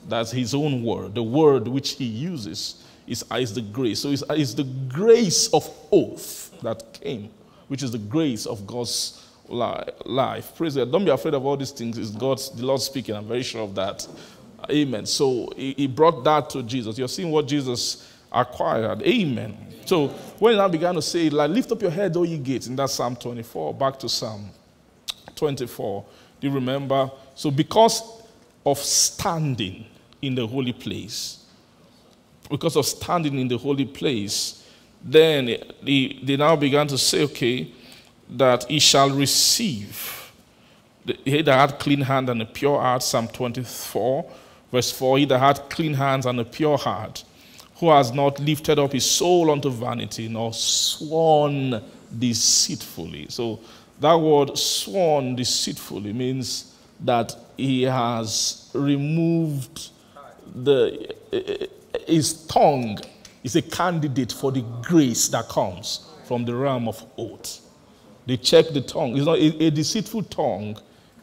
That's his own word. The word which he uses is, is the grace. So it's, it's the grace of oath that came which is the grace of God's life. Praise God. Don't be afraid of all these things. It's God's, the Lord speaking. I'm very sure of that. Amen. So he brought that to Jesus. You're seeing what Jesus acquired. Amen. So when I began to say, like, lift up your head, O ye gates, in that Psalm 24, back to Psalm 24. Do you remember? So because of standing in the holy place, because of standing in the holy place, then they, they now began to say, okay, that he shall receive. He that had clean hand and a pure heart, Psalm 24, verse 4, he that hath clean hands and a pure heart, who has not lifted up his soul unto vanity, nor sworn deceitfully. So that word sworn deceitfully means that he has removed the, his tongue is a candidate for the grace that comes from the realm of oath. They check the tongue. It's not a, a deceitful tongue.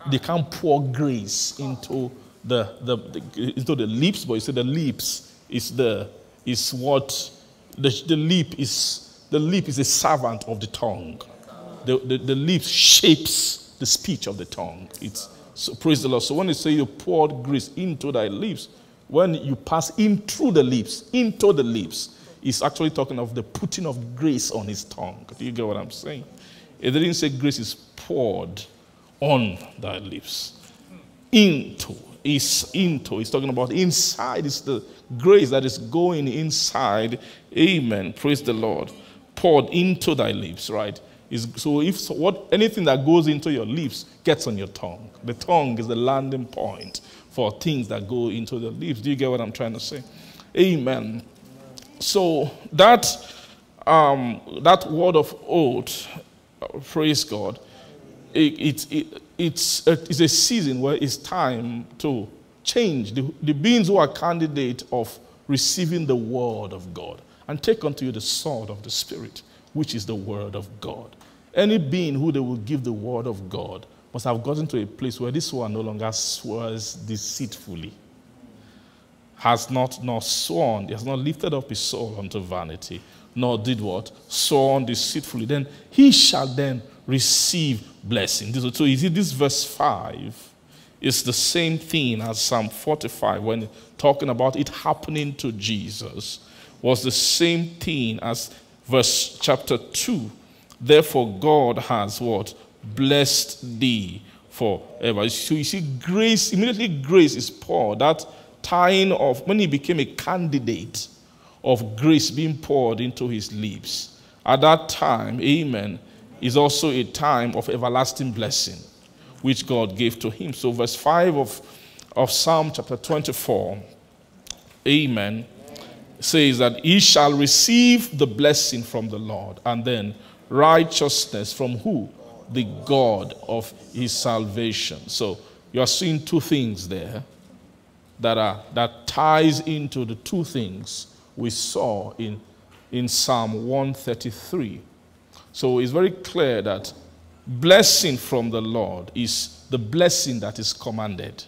They can't pour grace into the, the, the, into the lips, but you see the lips is the is what the, the lip is the lip is a servant of the tongue. the, the, the lips shapes the speech of the tongue. It's so praise the Lord. So when you say you poured grace into thy lips, when you pass in through the lips, into the lips, it's actually talking of the putting of grace on his tongue. Do you get what I'm saying? It didn't say grace is poured on thy lips. Into is into. He's talking about inside. It's the grace that is going inside. Amen. Praise the Lord. Poured into thy lips, right? Is, so if so what anything that goes into your lips gets on your tongue. The tongue is the landing point for things that go into the lips. Do you get what I'm trying to say? Amen. So that um, that word of oath, uh, praise God, it, it, it, it's, a, it's a season where it's time to change the, the beings who are candidate of receiving the word of God and take unto you the sword of the Spirit, which is the word of God. Any being who they will give the word of God must have gotten to a place where this one no longer swears deceitfully, has not nor sworn, he has not lifted up his soul unto vanity, nor did what? Sworn deceitfully. Then he shall then receive blessing. So you see, this verse 5 is the same thing as Psalm 45 when talking about it happening to Jesus, was the same thing as verse chapter 2 Therefore, God has what? Blessed thee forever. So you see, grace, immediately grace is poured. That tying of, when he became a candidate of grace being poured into his lips, at that time, amen, is also a time of everlasting blessing, which God gave to him. So, verse 5 of, of Psalm chapter 24, amen, says that he shall receive the blessing from the Lord. And then righteousness from who? The God of his salvation. So you are seeing two things there that are that ties into the two things we saw in, in Psalm 133. So it's very clear that blessing from the Lord is the blessing that is commanded.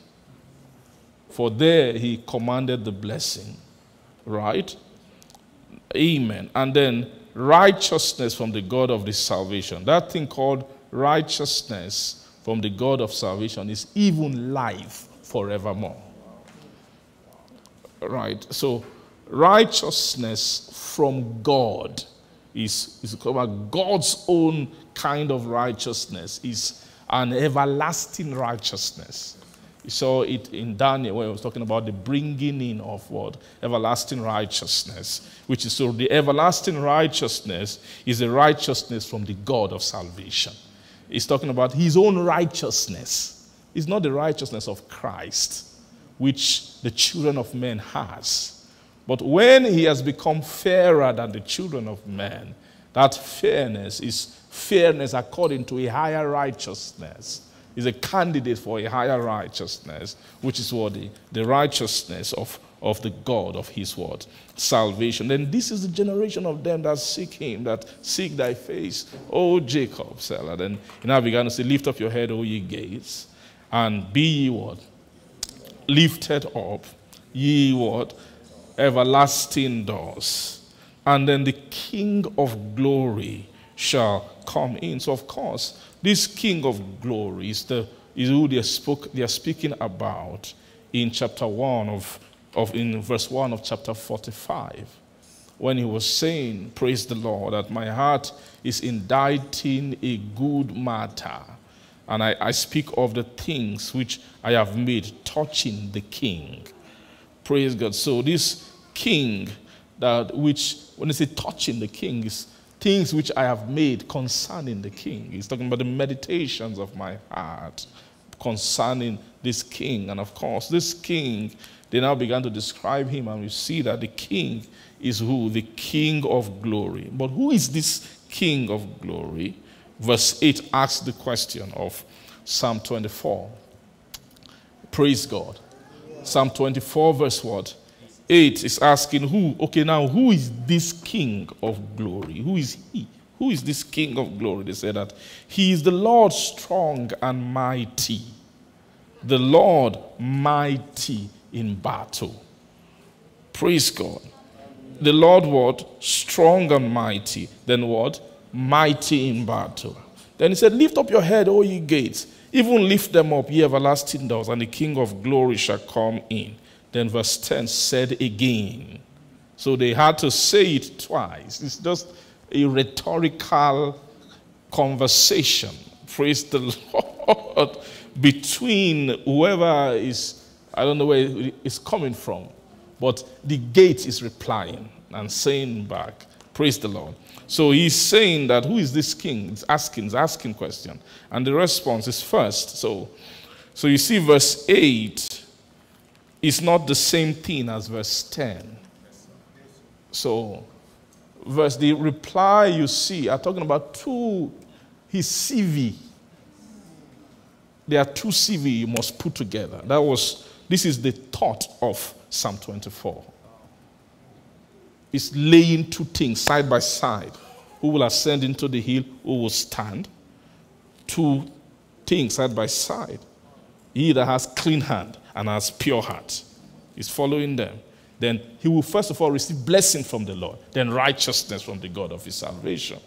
For there he commanded the blessing, right? Amen. And then righteousness from the God of this salvation. That thing called righteousness from the God of salvation is even life forevermore. Right? So, righteousness from God is, is God's own kind of righteousness, is an everlasting righteousness. You saw it in Daniel when he was talking about the bringing in of what? Everlasting righteousness. Which is so the everlasting righteousness is a righteousness from the God of salvation. He's talking about his own righteousness. It's not the righteousness of Christ, which the children of men has. But when he has become fairer than the children of men, that fairness is fairness according to a higher righteousness is a candidate for a higher righteousness, which is what the, the righteousness of, of the God of his word, salvation. Then this is the generation of them that seek him, that seek thy face. O Jacob, Selah. Then he now began to say, Lift up your head, O ye gates, and be ye what? Lifted up, ye what? Everlasting doors. And then the King of glory shall come in. So, of course, this King of glory is, the, is who they, spoke, they are speaking about in chapter 1 of, of, in verse 1 of chapter 45 when he was saying, Praise the Lord, that my heart is inditing a good matter. And I, I, speak of the things which I have made touching the king. Praise God. So this king that which when I say touching the king is things which I have made concerning the king. He's talking about the meditations of my heart concerning this king. And of course, this king, they now began to describe him, and we see that the king is who? The king of glory. But who is this king of glory? Verse 8 asks the question of Psalm 24. Praise God. Psalm 24, verse what? 8 is asking who, okay, now who is this king of glory? Who is he? Who is this king of glory? They say that he is the Lord strong and mighty. The Lord mighty in battle. Praise God. The Lord what? Strong and mighty. Then what? Mighty in battle. Then he said, Lift up your head, O ye gates, even lift them up, ye everlasting doors, and the King of glory shall come in. Then verse 10 said again. So they had to say it twice. It's just a rhetorical conversation. Praise the Lord. Between whoever is, I don't know where it's coming from, but the gate is replying and saying back, Praise the Lord. So he's saying that who is this king? He's asking, he's asking question. And the response is first. So, so you see verse 8 is not the same thing as verse 10. So verse the reply you see are talking about two his CV. There are two CV you must put together. That was this is the thought of Psalm 24 is laying two things side by side. Who will ascend into the hill? Who will stand? Two things side by side. He that has clean hand and has pure heart is following them. Then he will first of all receive blessing from the Lord, then righteousness from the God of his salvation.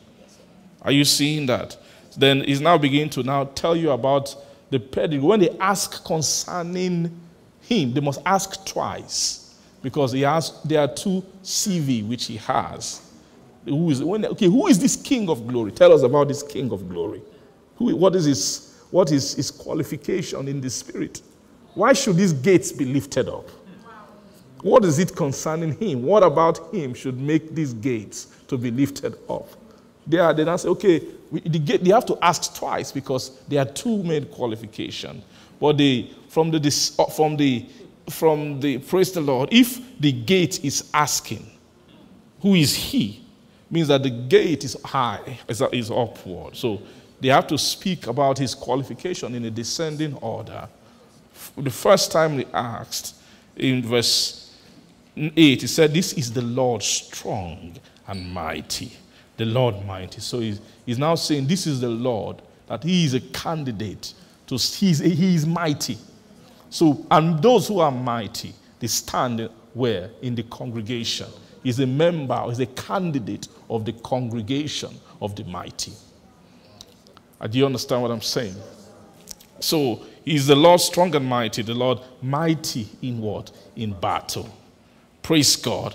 Are you seeing that? Then he's now beginning to now tell you about the pedigree. When they ask concerning him, they must ask twice because he has there are two CV which he has. Who is when, okay? Who is this King of Glory? Tell us about this King of Glory. Who, what is his what is his qualification in the Spirit? Why should these gates be lifted up? What is it concerning him? What about him should make these gates to be lifted up? They are they now say, okay, we, the gate, they have to ask twice because there are two main qualifications. But they from the from the uh, from the, praise the Lord, if the gate is asking, who is he? Means that the gate is high, is, upward. So they have to speak about his qualification in a descending order. The first time they asked, in verse 8, he said, This is the Lord strong and mighty. The Lord mighty. So he's, he's now saying, This is the Lord, that he is a candidate to, he's, he is mighty. So, and those who are mighty, they stand where? In the congregation. He's a member, he's a candidate of the congregation of the mighty. Uh, do you understand what I'm saying? So, he's the Lord strong and mighty, the Lord mighty in what? In battle. Praise God.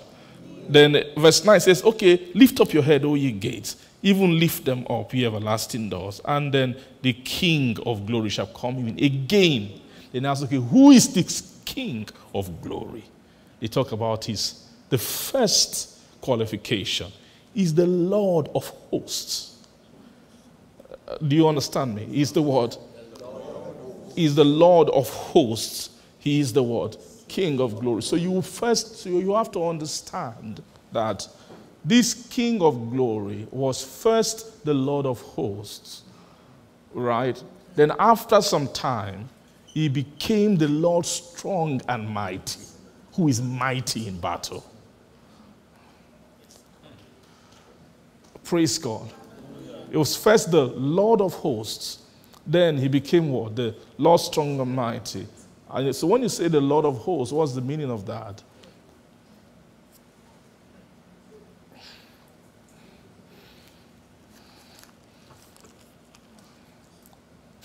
Then verse 9 says, Okay, lift up your head, O ye gates, even lift them up, ye everlasting doors, and then the King of glory shall come in. Again, they ask, okay, who is this King of glory? They talk about his, the first qualification is the Lord of hosts. Uh, do you understand me? Is the word? Is the Lord of hosts. He is the word King of glory. So you first, you have to understand that this King of glory was first the Lord of hosts, right? Then after some time, he became the Lord strong and mighty, who is mighty in battle. Praise God. It was first the Lord of hosts, then he became what? The Lord strong and mighty. And so when you say the Lord of hosts, what's the meaning of that?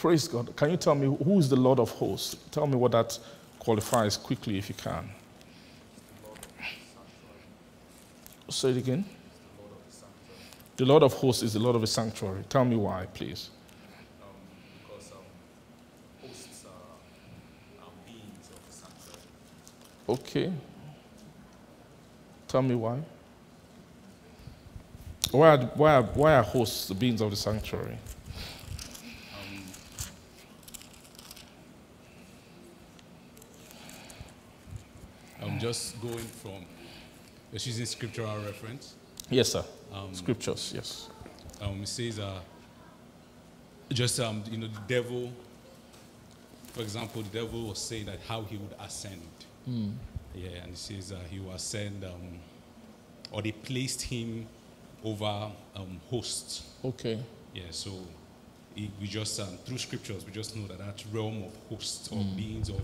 Praise God. Can you tell me who is the Lord of hosts? Tell me what that qualifies quickly if you can. Say it again. The Lord of hosts is the Lord of the sanctuary. Tell me why, please. Because hosts are are beings of the sanctuary. Okay. Tell me why. Why are, why are, why are hosts the beings of the sanctuary? I'm just going from, just using scriptural reference. Yes, sir. Um, Scriptures, yes. Um, it says, uh, just, um, you know, the devil, for example, the devil was saying that how he would ascend. Mm. Yeah, and it says uh, he will ascend, um, or they placed him over um, hosts. Okay. Yeah, so it, we just, um, through scriptures, we just know that that realm of hosts or mm. beings of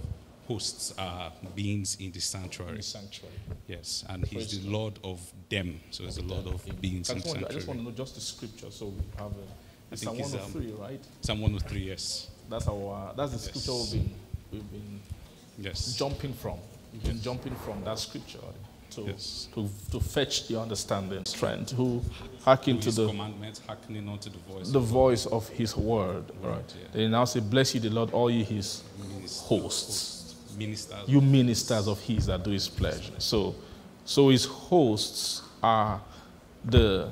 hosts are beings in the sanctuary. In the sanctuary. Yes, and Praise he's the Lord of them. So he's the Lord of beings in the sanctuary. I just want to know just the scripture so we have uh, a, It's think Psalm it's, oh um, 103, right? Psalm 103, yes. That's our uh, that's the scripture we've been we've been Yes. jumping from. We've been jumping from that scripture to Yes. to, to fetch the understanding strength who hearken to the commandments, hearkening unto the voice the of voice of his word. Right. yeah. They now say, Bless you, the Lord, all ye his hosts. Ministers. You ministers of his that do his pleasure. So so his hosts are the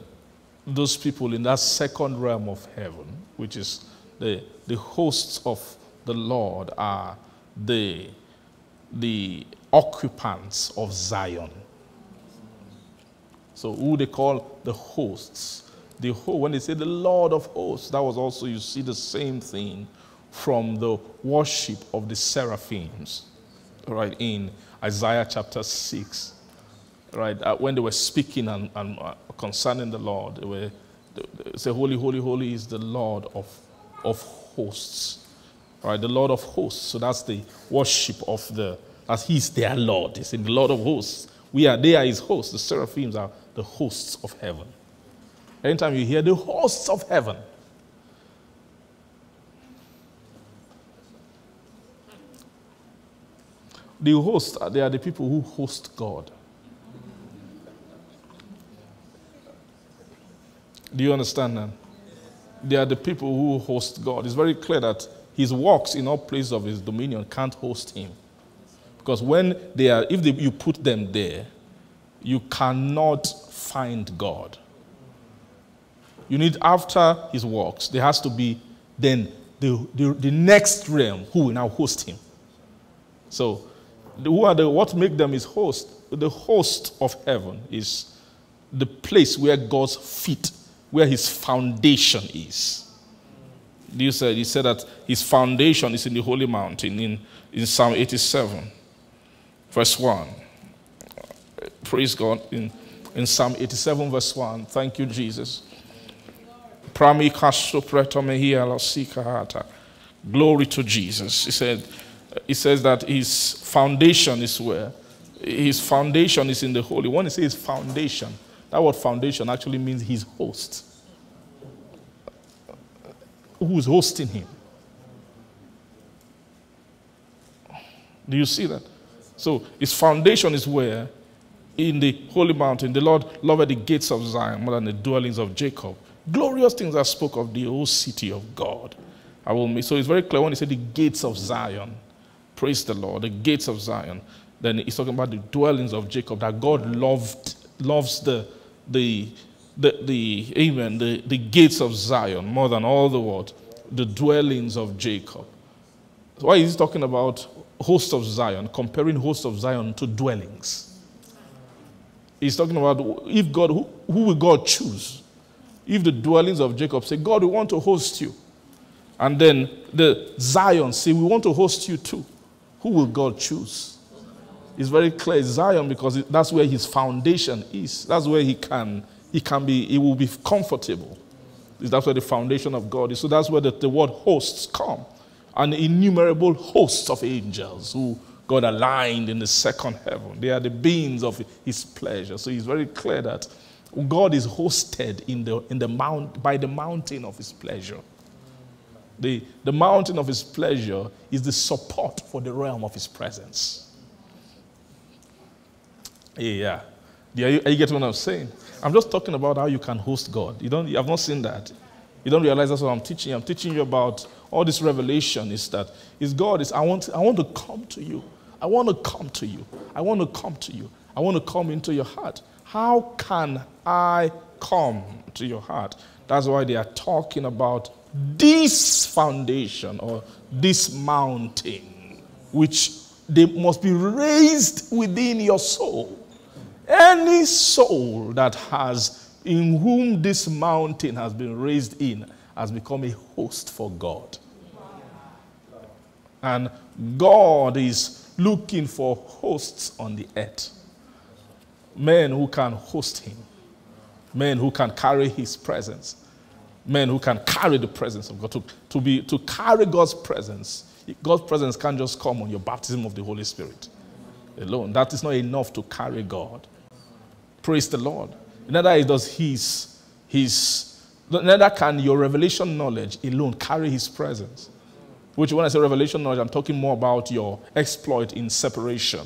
those people in that second realm of heaven, which is the the hosts of the Lord are the the occupants of Zion. So who they call the hosts. The ho- when they say the Lord of hosts, that was also you see the same thing from the worship of the seraphims, right in Isaiah chapter six, right uh, when they were speaking and, and uh, concerning the Lord, they were say, "Holy, holy, holy is the Lord of of hosts." Right, the Lord of hosts. So that's the worship of the as He's their Lord. He's in the Lord of hosts. We are they are His hosts. The seraphims are the hosts of heaven. Anytime you hear the hosts of heaven, the hosts they are the people who host God. Do you understand that? They are the people who host God. It's very clear that his works in all places of his dominion can't host him. Because when they are, if they, you put them there, you cannot find God. You need, after his works, there has to be then the, the, the next realm who will now host him. So, who are the, what make them his host? The host of heaven is the place where God's feet, where his foundation is. You said, he said that his foundation is in the holy mountain in, in Psalm 87, verse 1. Praise God. In, in Psalm 87, verse 1. Thank you, Jesus. Glory to Jesus. He said, he says that his foundation is where? His foundation is in the holy. When he says foundation, that word foundation actually means his host. Who's hosting him? Do you see that? So his foundation is where? In the holy mountain, the Lord loved the gates of Zion more than the dwellings of Jacob. Glorious things I spoke of the old city of God. I will so it's very clear when he said the gates of Zion. Praise the Lord, the gates of Zion. Then he's talking about the dwellings of Jacob, that God loved, loves the, the, the, the amen, the, the gates of Zion more than all the world, the dwellings of Jacob. Why is he talking about host of Zion, comparing host of Zion to dwellings? He's talking about if God, who, who will God choose? If the dwellings of Jacob say, God, we want to host you. And then the Zion say, we want to host you too. Who will God choose? It's very clear, Zion, because that's where his foundation is. That's where he can, he can be, he will be comfortable. That's where the foundation of God is. So that's where the, the word hosts come. And innumerable hosts of angels who God aligned in the second heaven. They are the beings of his pleasure. So it's very clear that God is hosted in the, in the mount, by the mountain of his pleasure. The, the mountain of his pleasure is the support for the realm of his presence. Yeah. Yeah, Are you, are you getting what I'm saying? I'm just talking about how you can host God. You don't, you have not seen that. You don't realize that's what I'm teaching. I'm teaching you about all this revelation is that is God is I want I want to come to you. I want to come to you. I want to come to you. I want to come into your heart. How can I come to your heart? That's why they are talking about this foundation or this mountain, which they must be raised within your soul. Any soul that has, in whom this mountain has been raised in, has become a host for God. And God is looking for hosts on the earth. Men who can host him, men who can carry his presence, men who can carry the presence of God. To, to, be, to carry God's presence, God's presence can't just come on your baptism of the Holy Spirit alone. That is not enough to carry God. Praise the Lord. Neither does his, his Neither can your revelation knowledge alone carry his presence. Which, when I say revelation knowledge, I'm talking more about your exploit in separation,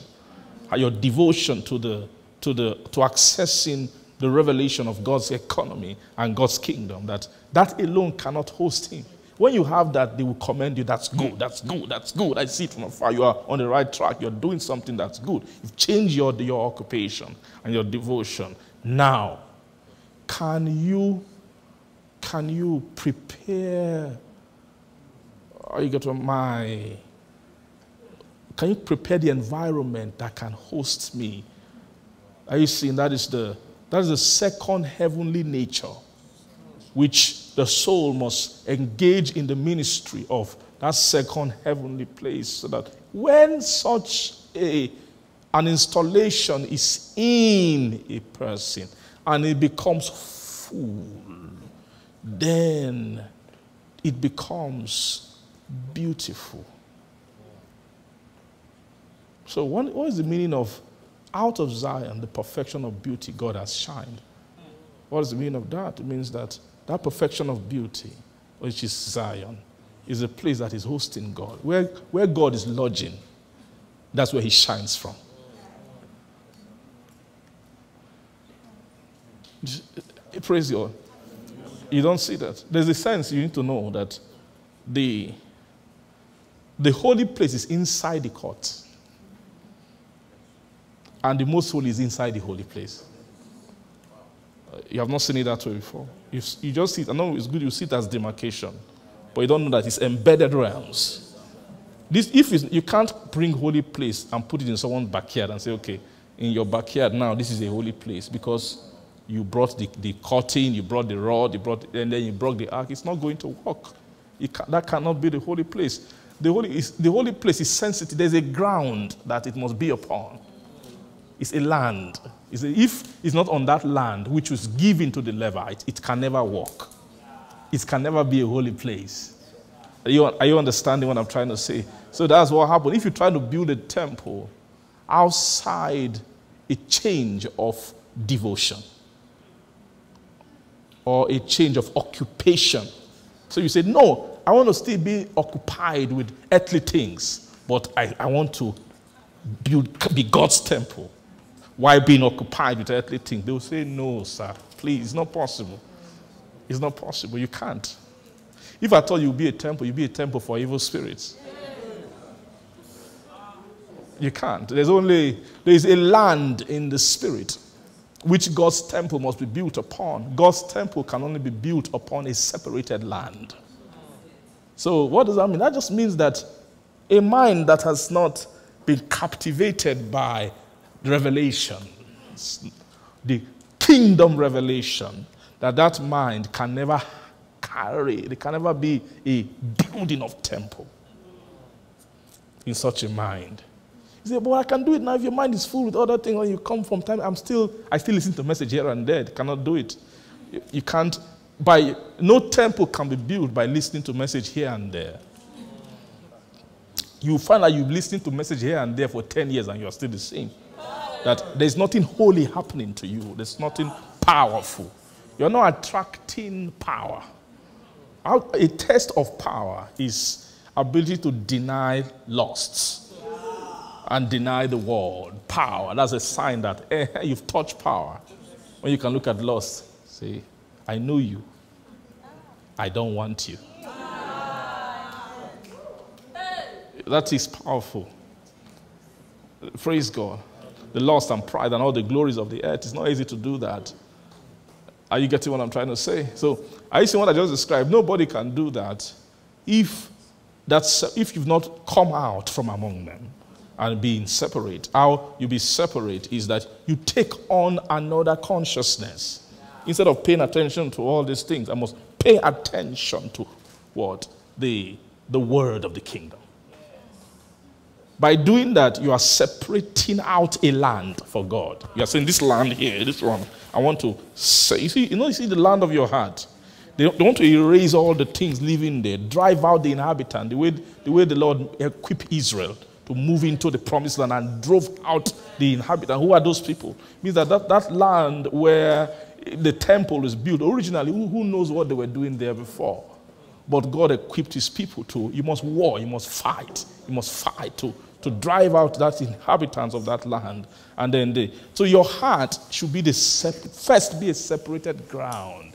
uh, your devotion to the to the to accessing the revelation of God's economy and God's kingdom. That that alone cannot host him. When you have that, they will commend you. That's good. That's good. That's good. I see it from afar. You are on the right track. You're doing something that's good. You've changed your, your occupation and your devotion. Now, can you can you prepare? Are you get to my? Can you prepare the environment that can host me? Are you seeing that is the that is the second heavenly nature which the soul must engage in the ministry of that second heavenly place so that when such a, an installation is in a person and it becomes full, then it becomes beautiful. So, what, what is the meaning of out of Zion, the perfection of beauty God has shined? What is the meaning of that? It means that that perfection of beauty, which is Zion, is a place that is hosting God. Where, where God is lodging, that's where He shines from. Praise God. You don't see that. There's a sense you need to know that the, the holy place is inside the court, and the most holy is inside the holy place. Uh, you have not seen it that way before. You, you just see it. I know it's good you see it as demarcation, but you don't know that it's embedded realms. This, if you can't bring holy place and put it in someone's backyard and say, okay, in your backyard now, this is a holy place because you brought the, the curtain, you brought the rod, you brought, and then you brought the ark. It's not going to work. Can, that cannot be the holy place. The holy, is, the holy place is sensitive. There's a ground that it must be upon. It's a land. It's a, if it's not on that land which was given to the Levite, it can never work. It can never be a holy place. Are you, are you understanding what I'm trying to say? So that's what happened. If you try to build a temple outside a change of devotion, or a change of occupation. So you say, No, I want to still be occupied with earthly things, but I, I want to build, be God's temple while being occupied with earthly things. They will say, No, sir, please, it's not possible. It's not possible. You can't. If I told you be a temple, you'd be a temple for evil spirits. You can't. There's only there is a land in the spirit which God's temple must be built upon. God's temple can only be built upon a separated land. So, what does that mean? That just means that a mind that has not been captivated by revelation, the kingdom revelation, that that mind can never carry, it can never be a building of temple in such a mind. You say, but I can do it now. If your mind is full with other things, when you come from time, I'm still, I still listen to message here and there. cannot do it. You, you can't, by, no temple can be built by listening to message here and there. You find that you've listened to message here and there for 10 years and you're still the same. That there's nothing holy happening to you. There's nothing powerful. You're not attracting power. A test of power is ability to deny lusts and deny the world. Power. That's a sign that eh, you've touched power. When you can look at lust, say, I know you. I don't want you. That is powerful. Praise God. The lust and pride and all the glories of the earth. It's not easy to do that. Are you getting what I'm trying to say? So, are you seeing what I just described? Nobody can do that if, that's, if you've not come out from among them and being separate. How you be separate is that you take on another consciousness. Instead of paying attention to all these things, I must pay attention to what? The, the word of the kingdom. By doing that, you are separating out a land for God. You are saying, This land here, this one, I want to say. You see, you know, you see the land of your heart. They, they want to erase all the things living there, drive out the inhabitant, the way, the way the Lord equipped Israel to move into the promised land and drove out the inhabitant. Who are those people? It means that, that that land where the temple is built originally, who, who knows what they were doing there before? But God equipped his people to, you must war, you must fight, you must fight to, to drive out that inhabitants of that land. And then they, so your heart should be the sep- first be a separated ground.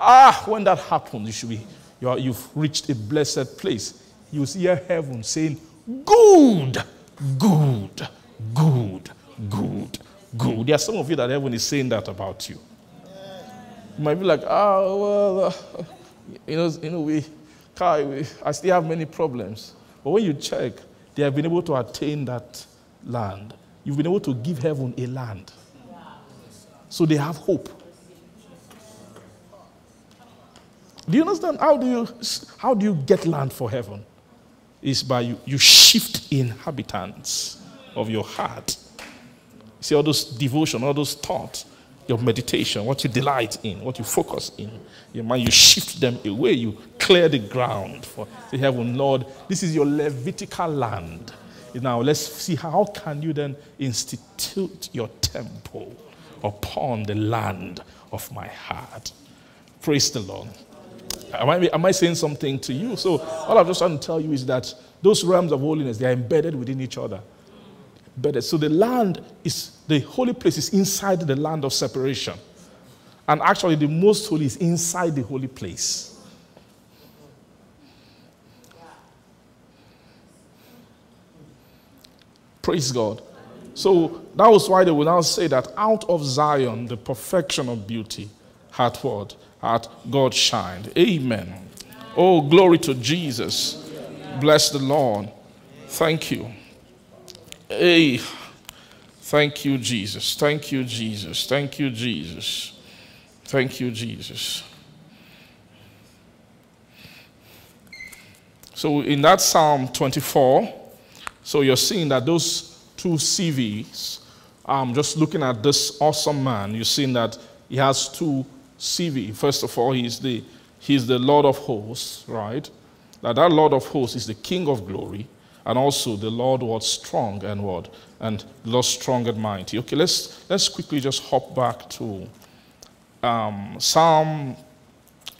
Ah, when that happens, you should be, you are, you've reached a blessed place. You hear heaven saying, Good, good, good, good, good. There are some of you that heaven is saying that about you. You might be like, oh, well, uh, you know, you know we, Kai, we, I still have many problems. But when you check, they have been able to attain that land. You've been able to give heaven a land. So they have hope. Do you understand? How do you, how do you get land for heaven? Is by you, you shift inhabitants of your heart. See all those devotion, all those thoughts your meditation, what you delight in, what you focus in, your mind, you shift them away, you clear the ground for the heaven. Lord, this is your Levitical land. Now let's see how can you then institute your temple upon the land of my heart. Praise the Lord. Am I, am I saying something to you? So all I'm just trying to tell you is that those realms of holiness, they are embedded within each other better. So the land is, the holy place is inside the land of separation. And actually, the most holy is inside the holy place. Praise God. So that was why they would now say that out of Zion, the perfection of beauty, hath what? Hath God shined. Amen. Oh, glory to Jesus. Bless the Lord. Thank you. Hey, thank you, Jesus. Thank you, Jesus. Thank you, Jesus. Thank you, Jesus. So in that Psalm 24, so you're seeing that those two CVs, um, just looking at this awesome man, you're seeing that he has two CV. First of all, he's the, he's the Lord of hosts, right? That that Lord of hosts is the King of glory. And also the Lord was strong and what? And Lord strong and mighty. Okay, let's let's quickly just hop back to um, Psalm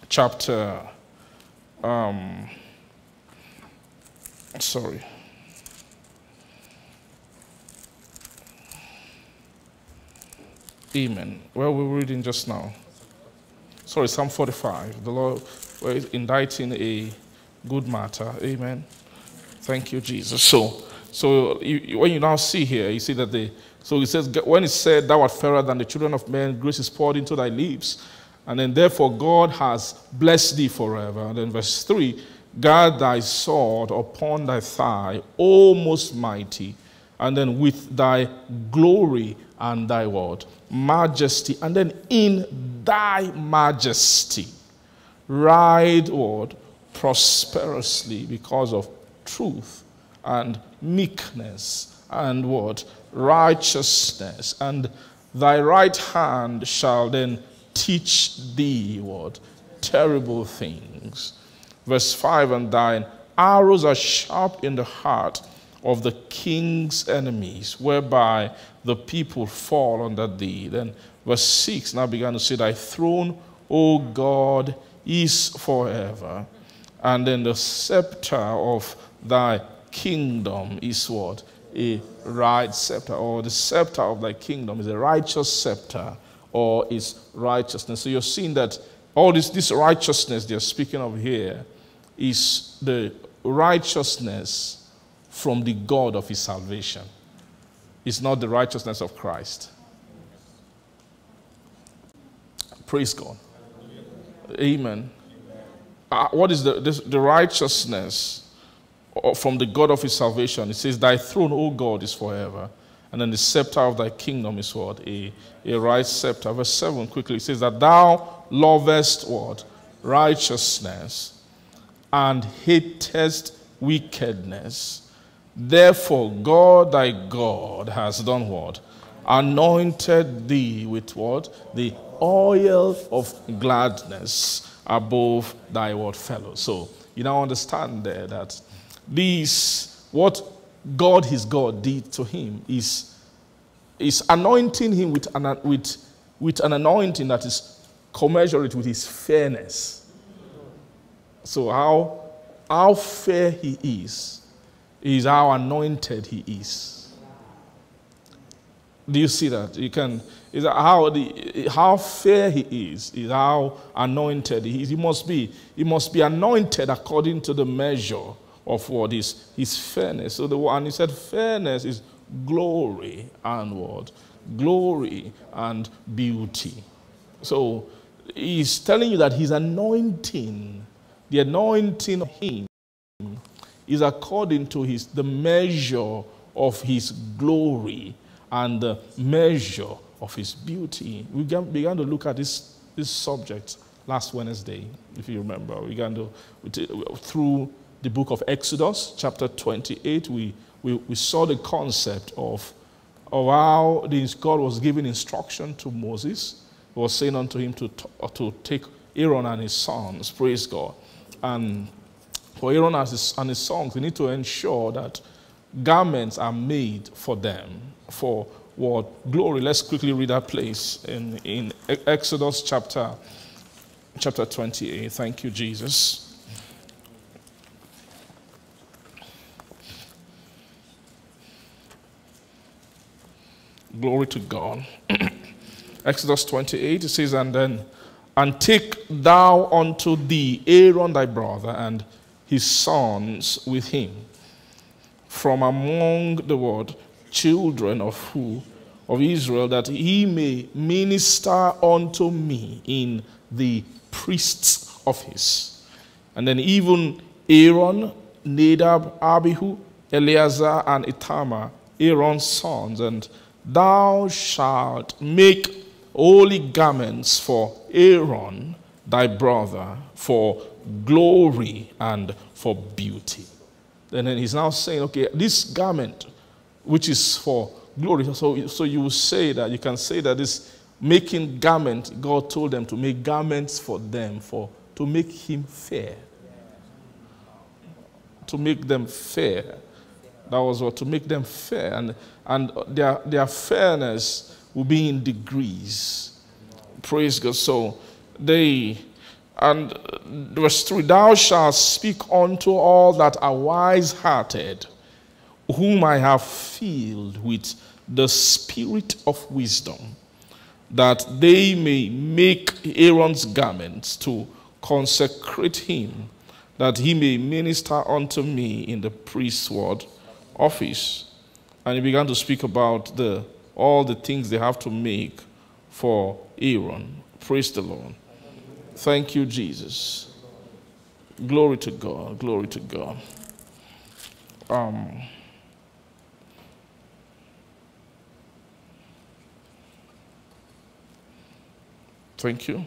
chapter um, sorry. Amen. Where were we reading just now? Sorry, Psalm 45. The Lord is inditing a good matter. Amen. Thank you, Jesus. So, so you, when you now see here, you see that the so it says when it said thou art fairer than the children of men, grace is poured into thy lips, and then therefore God has blessed thee forever. And then verse three, guard thy sword upon thy thigh, O most mighty, and then with thy glory and thy word, majesty, and then in thy majesty, ride word prosperously because of truth and meekness and what? Righteousness. And thy right hand shall then teach thee what? Terrible things. Verse 5 And thine arrows are sharp in the heart of the king's enemies, whereby the people fall under thee. Then verse 6 now began to say, Thy throne, O God, is forever. And then the scepter of thy kingdom is what? A right scepter, or the scepter of thy kingdom is a righteous scepter, or is righteousness. So you're seeing that all this, this righteousness they're speaking of here is the righteousness from the God of his salvation. It's not the righteousness of Christ. Praise God. Amen. Uh, what is the, this, the righteousness from the God of his salvation. It says, Thy throne, O God, is forever. And then the scepter of thy kingdom is what? A, a right scepter. Verse 7 quickly it says, That thou lovest what? Righteousness and hatest wickedness. Therefore, God thy God has done what? Anointed thee with what? The oil of gladness above thy what fellows. So you now understand there that these, what God, his God, did to him is, is anointing him with an, with, with an anointing that is commensurate with his fairness. So, how, how fair he is, is how anointed he is. Do you see that? You can, is how, the, how fair he is, is how anointed he is. He must be, he must be anointed according to the measure of what is his fairness. So the one he said fairness is glory and what? Glory and beauty. So he's telling you that his anointing, the anointing of him, is according to his the measure of his glory and the measure of his beauty. We began to look at this, this subject last Wednesday, if you remember. We began to, through the book of Exodus, chapter 28, we, we, we saw the concept of, of how this God was giving instruction to Moses. He was saying unto him to, uh, to take Aaron and his sons, praise God. And for Aaron and his, and his sons, we need to ensure that garments are made for them for what glory. Let's quickly read that place in, in Exodus chapter, chapter 28. Thank you, Jesus. Glory to God. Exodus 28, it says, And then, and take thou unto thee Aaron thy brother and his sons with him from among the word children of who of Israel that he may minister unto me in the priest's office. And then even Aaron, Nadab, Abihu, Eleazar, and Ithamar, Aaron's sons, and thou shalt make holy garments for Aaron, thy brother, for glory and for beauty. And then he's now saying, okay, this garment, which is for glory, so, so you will say that, you can say that this making garment, God told them to make garments for them, for to make him fair. To make them fair. That was what, to make them fair. And, and their, their fairness will be in degrees. Praise God. So they, and verse 3 Thou shalt speak unto all that are wise hearted, whom I have filled with the spirit of wisdom, that they may make Aaron's garments to consecrate him, that he may minister unto me in the priestward office. And he began to speak about the, all the things they have to make for Aaron. Praise the Lord. Thank you, Jesus. Glory to God. Glory to God. Um, thank you.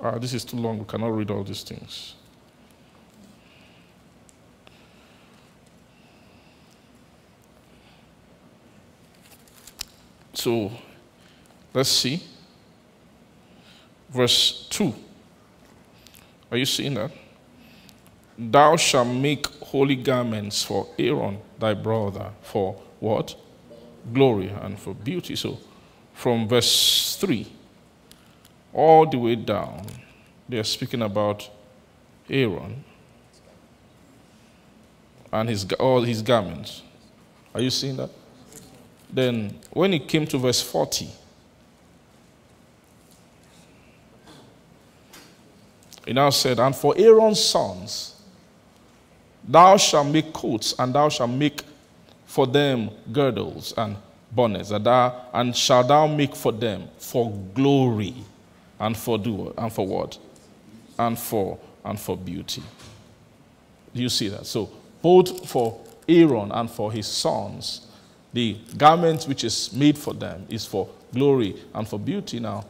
Uh, this is too long. We cannot read all these things. So let's see. Verse 2. Are you seeing that? Thou shalt make holy garments for Aaron thy brother for what? Glory and for beauty. So from verse 3 all the way down, they are speaking about Aaron and his, all his garments. Are you seeing that? Then, when it came to verse 40, he now said, And for Aaron's sons, thou shalt make coats, and thou shalt make for them girdles and bonnets, and, thou, and shalt thou make for them for glory and for do and for what? And for and for beauty. Do you see that? So both for Aaron and for his sons, the garment which is made for them is for glory and for beauty. Now,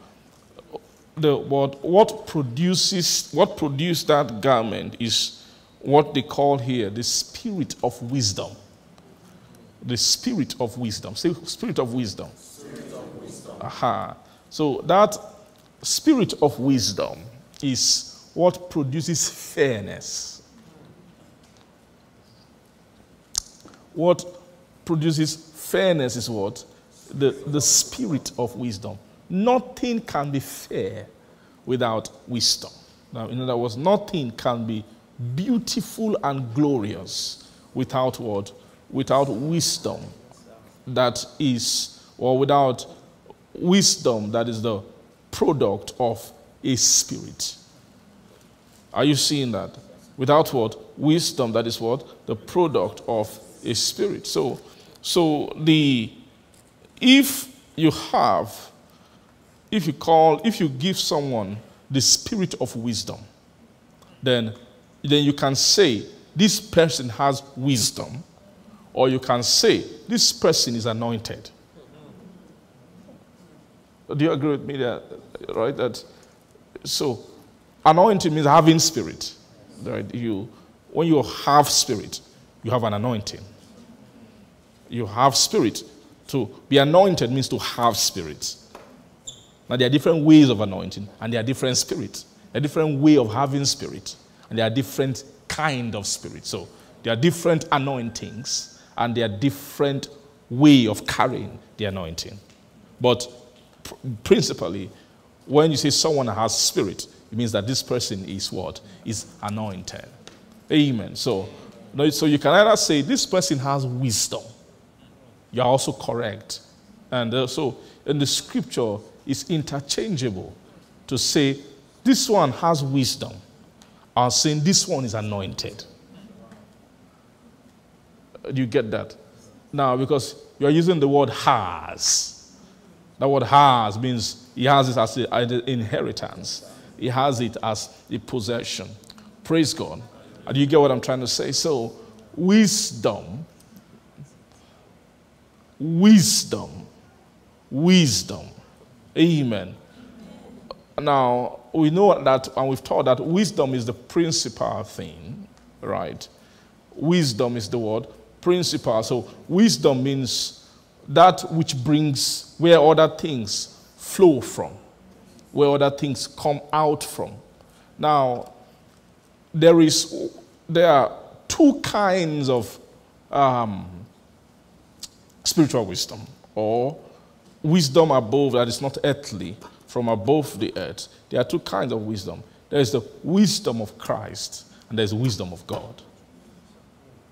the, what, what produces what produced that garment is what they call here the spirit of wisdom. The spirit of wisdom. Say spirit of wisdom. Spirit of wisdom. Aha. So that spirit of wisdom is what produces fairness. what produces fairness is what? The, the spirit of wisdom. Nothing can be fair without wisdom. Now, in other words, nothing can be beautiful and glorious without what? Without wisdom that is, or without wisdom that is the product of a spirit. Are you seeing that? Without what? Wisdom that is what? The product of a spirit. So, so the if you have, if you call, if you give someone the spirit of wisdom, then, then you can say this person has wisdom, or you can say this person is anointed. Do you agree with me that right? That so anointing means having spirit. Right? You when you have spirit, you have an anointing. You have spirit. To be anointed means to have spirit. Now there are different ways of anointing, and there are different spirits. A different way of having spirit, and there are different kind of spirit. So there are different anointings, and there are different way of carrying the anointing. But pr- principally, when you say someone has spirit, it means that this person is what? Is anointed. Amen. So, so you can either say this person has wisdom. You're also correct. And uh, so in the scripture, it's interchangeable to say this one has wisdom and saying this one is anointed. Do you get that? Now, because you're using the word has. That word has means he has it as an inheritance, he has it as a possession. Praise God. Do you get what I'm trying to say? So, wisdom, wisdom, wisdom. Amen. Now, we know that, and we've taught that wisdom is the principal thing, right? Wisdom is the word principal. So, wisdom means that which brings where other things flow from, where other things come out from. Now, there is there are two kinds of um, spiritual wisdom, or wisdom above that is not earthly, from above the earth. There are two kinds of wisdom. There is the wisdom of Christ, and there's wisdom of God.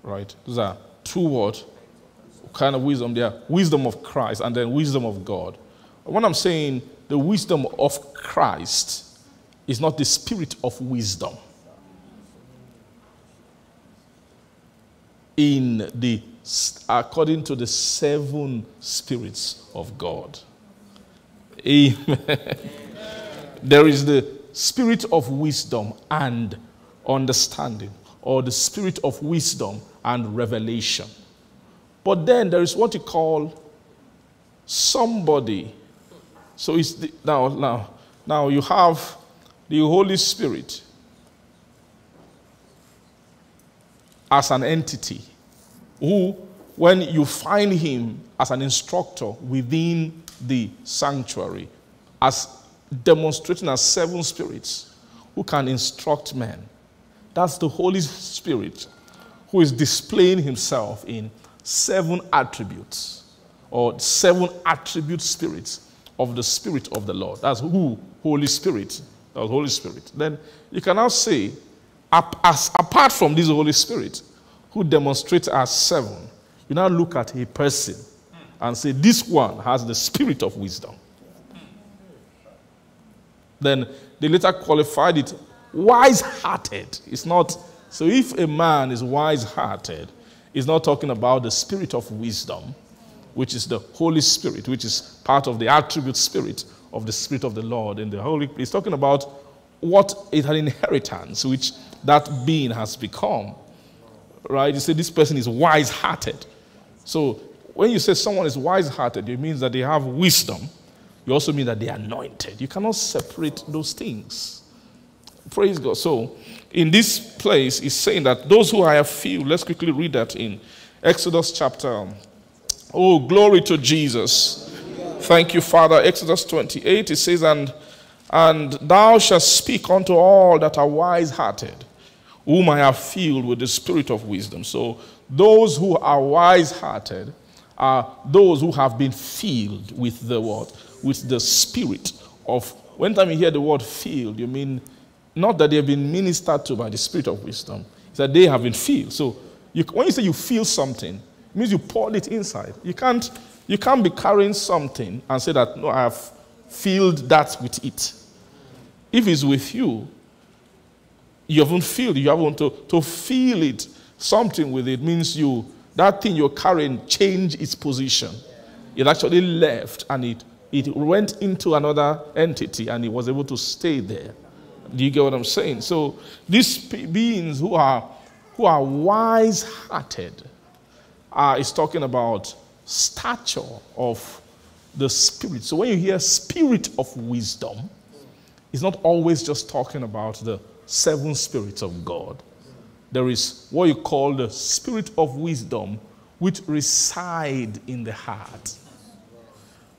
Right? Those are two words kind of wisdom there are wisdom of Christ and then wisdom of God. When I'm saying the wisdom of Christ is not the spirit of wisdom. In the according to the seven spirits of God. Amen. there is the spirit of wisdom and understanding, or the spirit of wisdom and revelation. But then there is what you call somebody. So it's the, now, now, now you have the Holy Spirit as an entity who, when you find him as an instructor within the sanctuary, as demonstrating as seven spirits who can instruct men, that's the Holy Spirit who is displaying himself in seven attributes or seven attribute spirits of the Spirit of the Lord. That's who? Holy Spirit. That's Holy Spirit. Then you can now say, apart from this Holy Spirit, who demonstrates as seven, you now look at a person and say, this one has the spirit of wisdom. Then they later qualified it wise hearted. It's not, so if a man is wise hearted, He's not talking about the spirit of wisdom, which is the Holy Spirit, which is part of the attribute spirit of the Spirit of the Lord in the Holy. He's talking about what is an inheritance which that being has become. Right? You say this person is wise hearted. So when you say someone is wise hearted, it means that they have wisdom. You also mean that they are anointed. You cannot separate those things. Praise God. So in this place is saying that those who are few, let's quickly read that in Exodus chapter. Oh, glory to Jesus. Thank you, Father. Exodus 28, it says, And, and thou shalt speak unto all that are wise hearted, whom I have filled with the spirit of wisdom. So those who are wise hearted are those who have been filled with the what? With the spirit of. When time you hear the word filled, you mean not that they have been ministered to by the spirit of wisdom, it's that they have been filled. So you, when you say you feel something, it means you poured it inside. You can't, you can't be carrying something and say that, no, I have filled that with it. If it's with you, you haven't filled, you haven't to, to feel it, something with it means you, that thing you're carrying changed its position. It actually left and it, it went into another entity and it was able to stay there. Do you get what I'm saying? So these beings who are who are wise-hearted uh, is talking about stature of the spirit. So when you hear spirit of wisdom, it's not always just talking about the seven spirits of God. There is what you call the spirit of wisdom, which reside in the heart,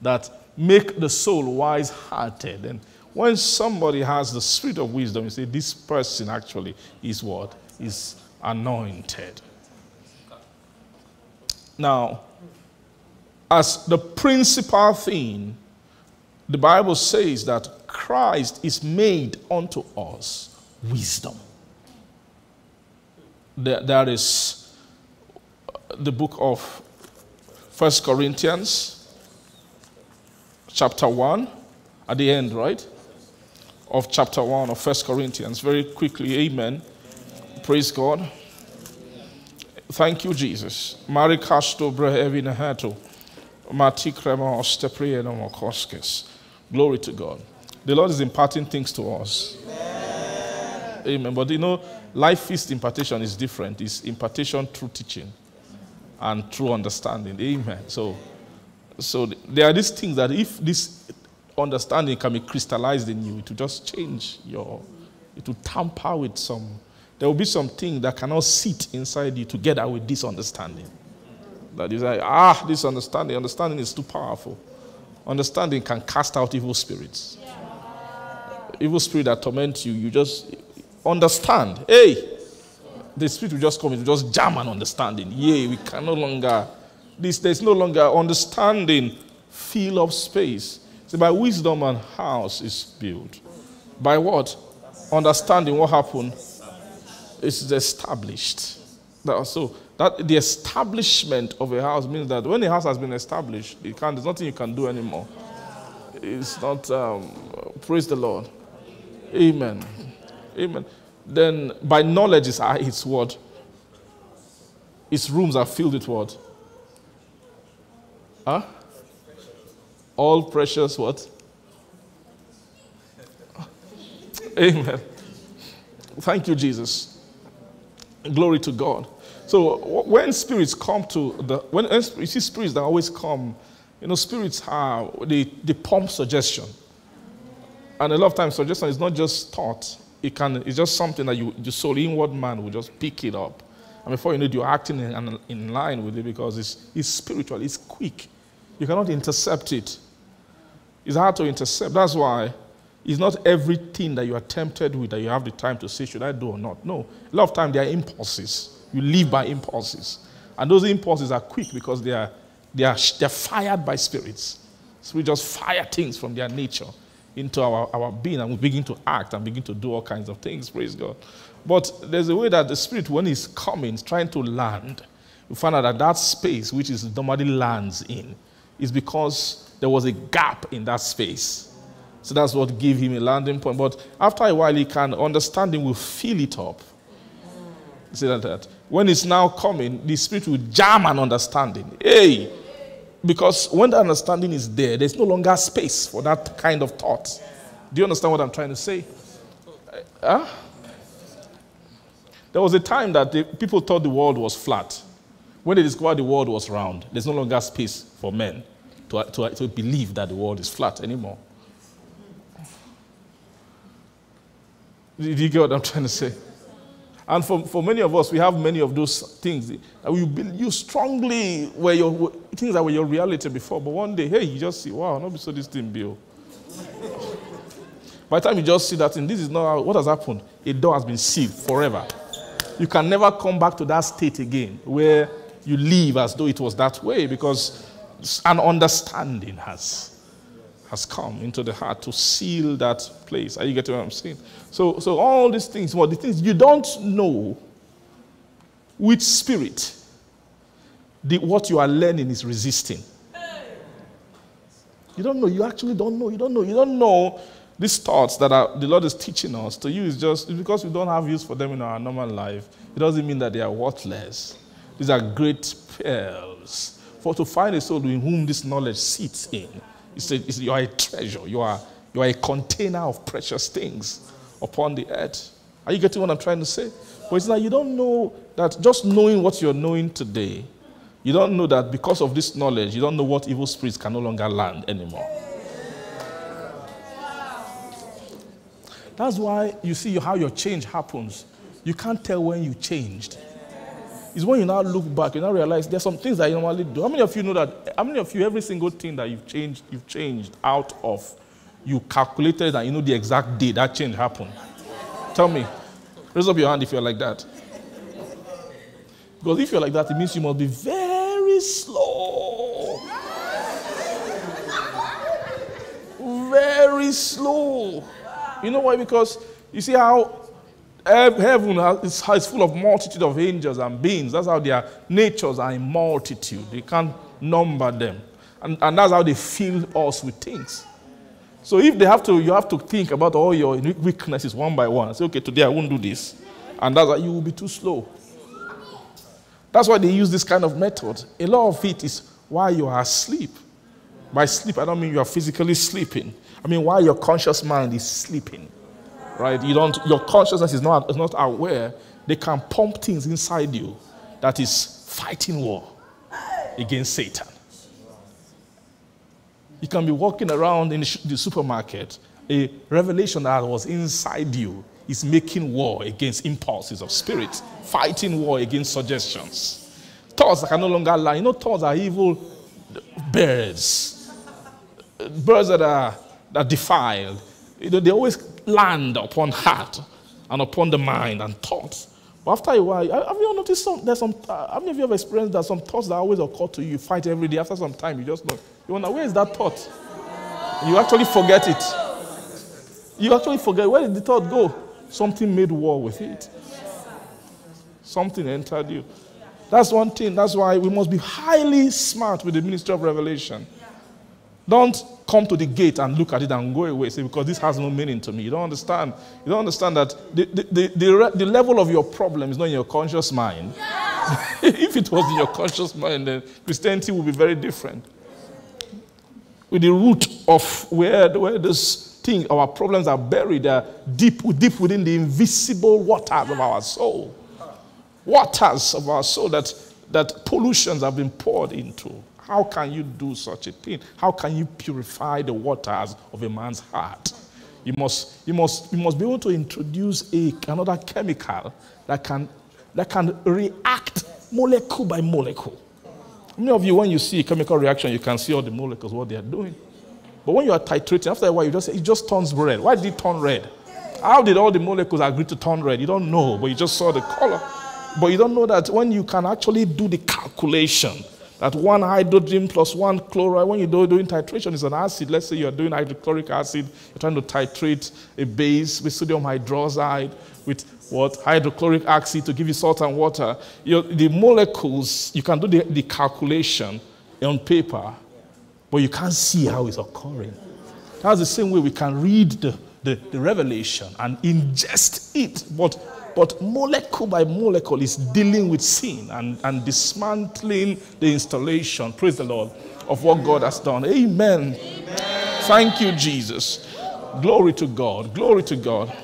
that make the soul wise-hearted. And when somebody has the spirit of wisdom, you say this person actually is what is anointed. Now, as the principal thing, the Bible says that Christ is made unto us wisdom. There, there is the book of First Corinthians, chapter 1, at the end, right? Of chapter 1 of First Corinthians. Very quickly, amen. Praise God. Thank you, Jesus. Mari kasto brehevina hato. Mati krema osteprieno. Glory to God. The Lord is imparting things to us. Amen. But you know, life feast impartation is different. It's impartation through teaching and through understanding. Amen. So, so there are these things that if this understanding can be crystallized in you, it will just change your, it will tamper with some there will be something that cannot sit inside you together with this understanding. That is like, ah, this understanding, understanding is too powerful. Understanding can cast out evil spirits. Evil spirit that torment you, you just understand. Hey, the spirit will just come, it will just jam an understanding. Yay, we can no longer, this, there's no longer understanding, fill of space. See, by wisdom and house is built. By what? Understanding what happened is established. So that the establishment of a house means that when a house has been established, it can, there's nothing you can do anymore. It's not, um, praise the Lord. Amen. Amen. Then by knowledge is I its word. Its rooms are filled with what? Huh? All precious what? Amen. Thank you, Jesus. Glory to God. So when spirits come to the, when you see spirits that always come, you know, spirits are, they, they pump suggestion. And a lot of times suggestion is not just thought. It can, it's just something that you, the soul inward man will just pick it up. And before you know it, you're acting in, in line with it because it's, it's spiritual, it's quick. You cannot intercept it. It's hard to intercept. That's why it's not everything that you are tempted with that you have the time to say, should I do or not? No. A lot of time there are impulses. You live by impulses. And those impulses are quick because they are, they are they're fired by spirits. So we just fire things from their nature into our, our being and we begin to act and begin to do all kinds of things. Praise God. But there's a way that the spirit, when He's coming, is trying to land. we find out that that space, which is normally lands in, is because there was a gap in that space. So that's what gave him a landing point. But after a while, he can understanding will fill it up. See that, that when it's now coming, the spirit will jam an understanding. Hey, because when the understanding is there, there's no longer space for that kind of thought. Do you understand what I'm trying to say? Uh, huh? There was a time that the, people thought the world was flat. When they discovered the world was round, there's no longer space for men to, to, to believe that the world is flat anymore. Do you get what I'm trying to say? And for, for many of us, we have many of those things. You, you strongly were your things that were your reality before, but one day, hey, you just see, wow, not be so this thing, Bill. Oh. By the time you just see that thing, this is not what has happened. A door has been sealed forever. you can never come back to that state again where you live as though it was that way because an understanding has, has come into the heart to seal that place. Are you getting what I'm saying? So, so all these things, well, the things you don't know which spirit the, what you are learning is resisting. You don't know. You actually don't know. You don't know. You don't know these thoughts that are, the Lord is teaching us to you is just because we don't have use for them in our normal life. It doesn't mean that they are worthless. These are great pearls. For to find a soul in whom this knowledge sits in, it's a, it's, you are a treasure. You are, you are a container of precious things upon the earth. Are you getting what I'm trying to say? But it's like you don't know that just knowing what you're knowing today, you don't know that because of this knowledge, you don't know what evil spirits can no longer land anymore. That's why you see how your change happens. You can't tell when you changed. It's when you now look back, you now realize there's some things that you normally do. How many of you know that? How many of you, every single thing that you've changed, you've changed out of, you calculated and you know the exact day that change happened? Tell me. Raise up your hand if you're like that. Because if you're like that, it means you must be very slow. very slow. You know why? Because you see how heaven is full of multitude of angels and beings. That's how their natures are in multitude. You can't number them. And, and that's how they fill us with things. So if they have to, you have to think about all your weaknesses one by one. Say, okay, today I won't do this. And that's why you will be too slow. That's why they use this kind of method. A lot of it is while you are asleep. By sleep, I don't mean you are physically sleeping. I mean, while your conscious mind is sleeping, right? You don't, your consciousness is not, is not aware. They can pump things inside you that is fighting war against Satan. You can be walking around in the supermarket, a revelation that was inside you is making war against impulses of spirit, fighting war against suggestions. Thoughts that can no longer lie. You know, thoughts are evil birds. Birds that are that defiled, you know, they always land upon heart and upon the mind and thoughts. But after a while, have you noticed some, there's some, how many of you have experienced that some thoughts that always occur to you, you fight every day, after some time, you just know, you wonder, where is that thought? You actually forget it. You actually forget, where did the thought go? Something made war with it. Something entered you. That's one thing. That's why we must be highly smart with the ministry of revelation. Don't come to the gate and look at it and go away. Say, because this has no meaning to me. You don't understand. You don't understand that the, the, the, the, the level of your problem is not in your conscious mind. if it was in your conscious mind, then Christianity would be very different. With the root of where, where this thing, our problems are buried, they're deep, deep within the invisible waters of our soul. Waters of our soul that, that pollutions have been poured into. How can you do such a thing? How can you purify the waters of a man's heart? You must, you must, you must be able to introduce a, another chemical that can, that can react molecule by molecule. Many of you, when you see a chemical reaction, you can see all the molecules, what they are doing? But when you are titrating, after a while, you just say, it just turns red. Why did it turn red? How did all the molecules agree to turn red? You don't know, but you just saw the color. But you don't know that when you can actually do the calculation, that one hydrogen plus one chloride, when you're doing titration, is an acid. Let's say you're doing hydrochloric acid, you're trying to titrate a base with sodium hydroxide, with what? Hydrochloric acid to give you salt and water. You're, the molecules, you can do the, the calculation on paper, but you can't see how it's occurring. That's the same way we can read the, the, the revelation and ingest it, but but molecule by molecule is dealing with sin and, and dismantling the installation, praise the Lord, of what God has done. Amen. Amen. Thank you, Jesus. Glory to God. Glory to God.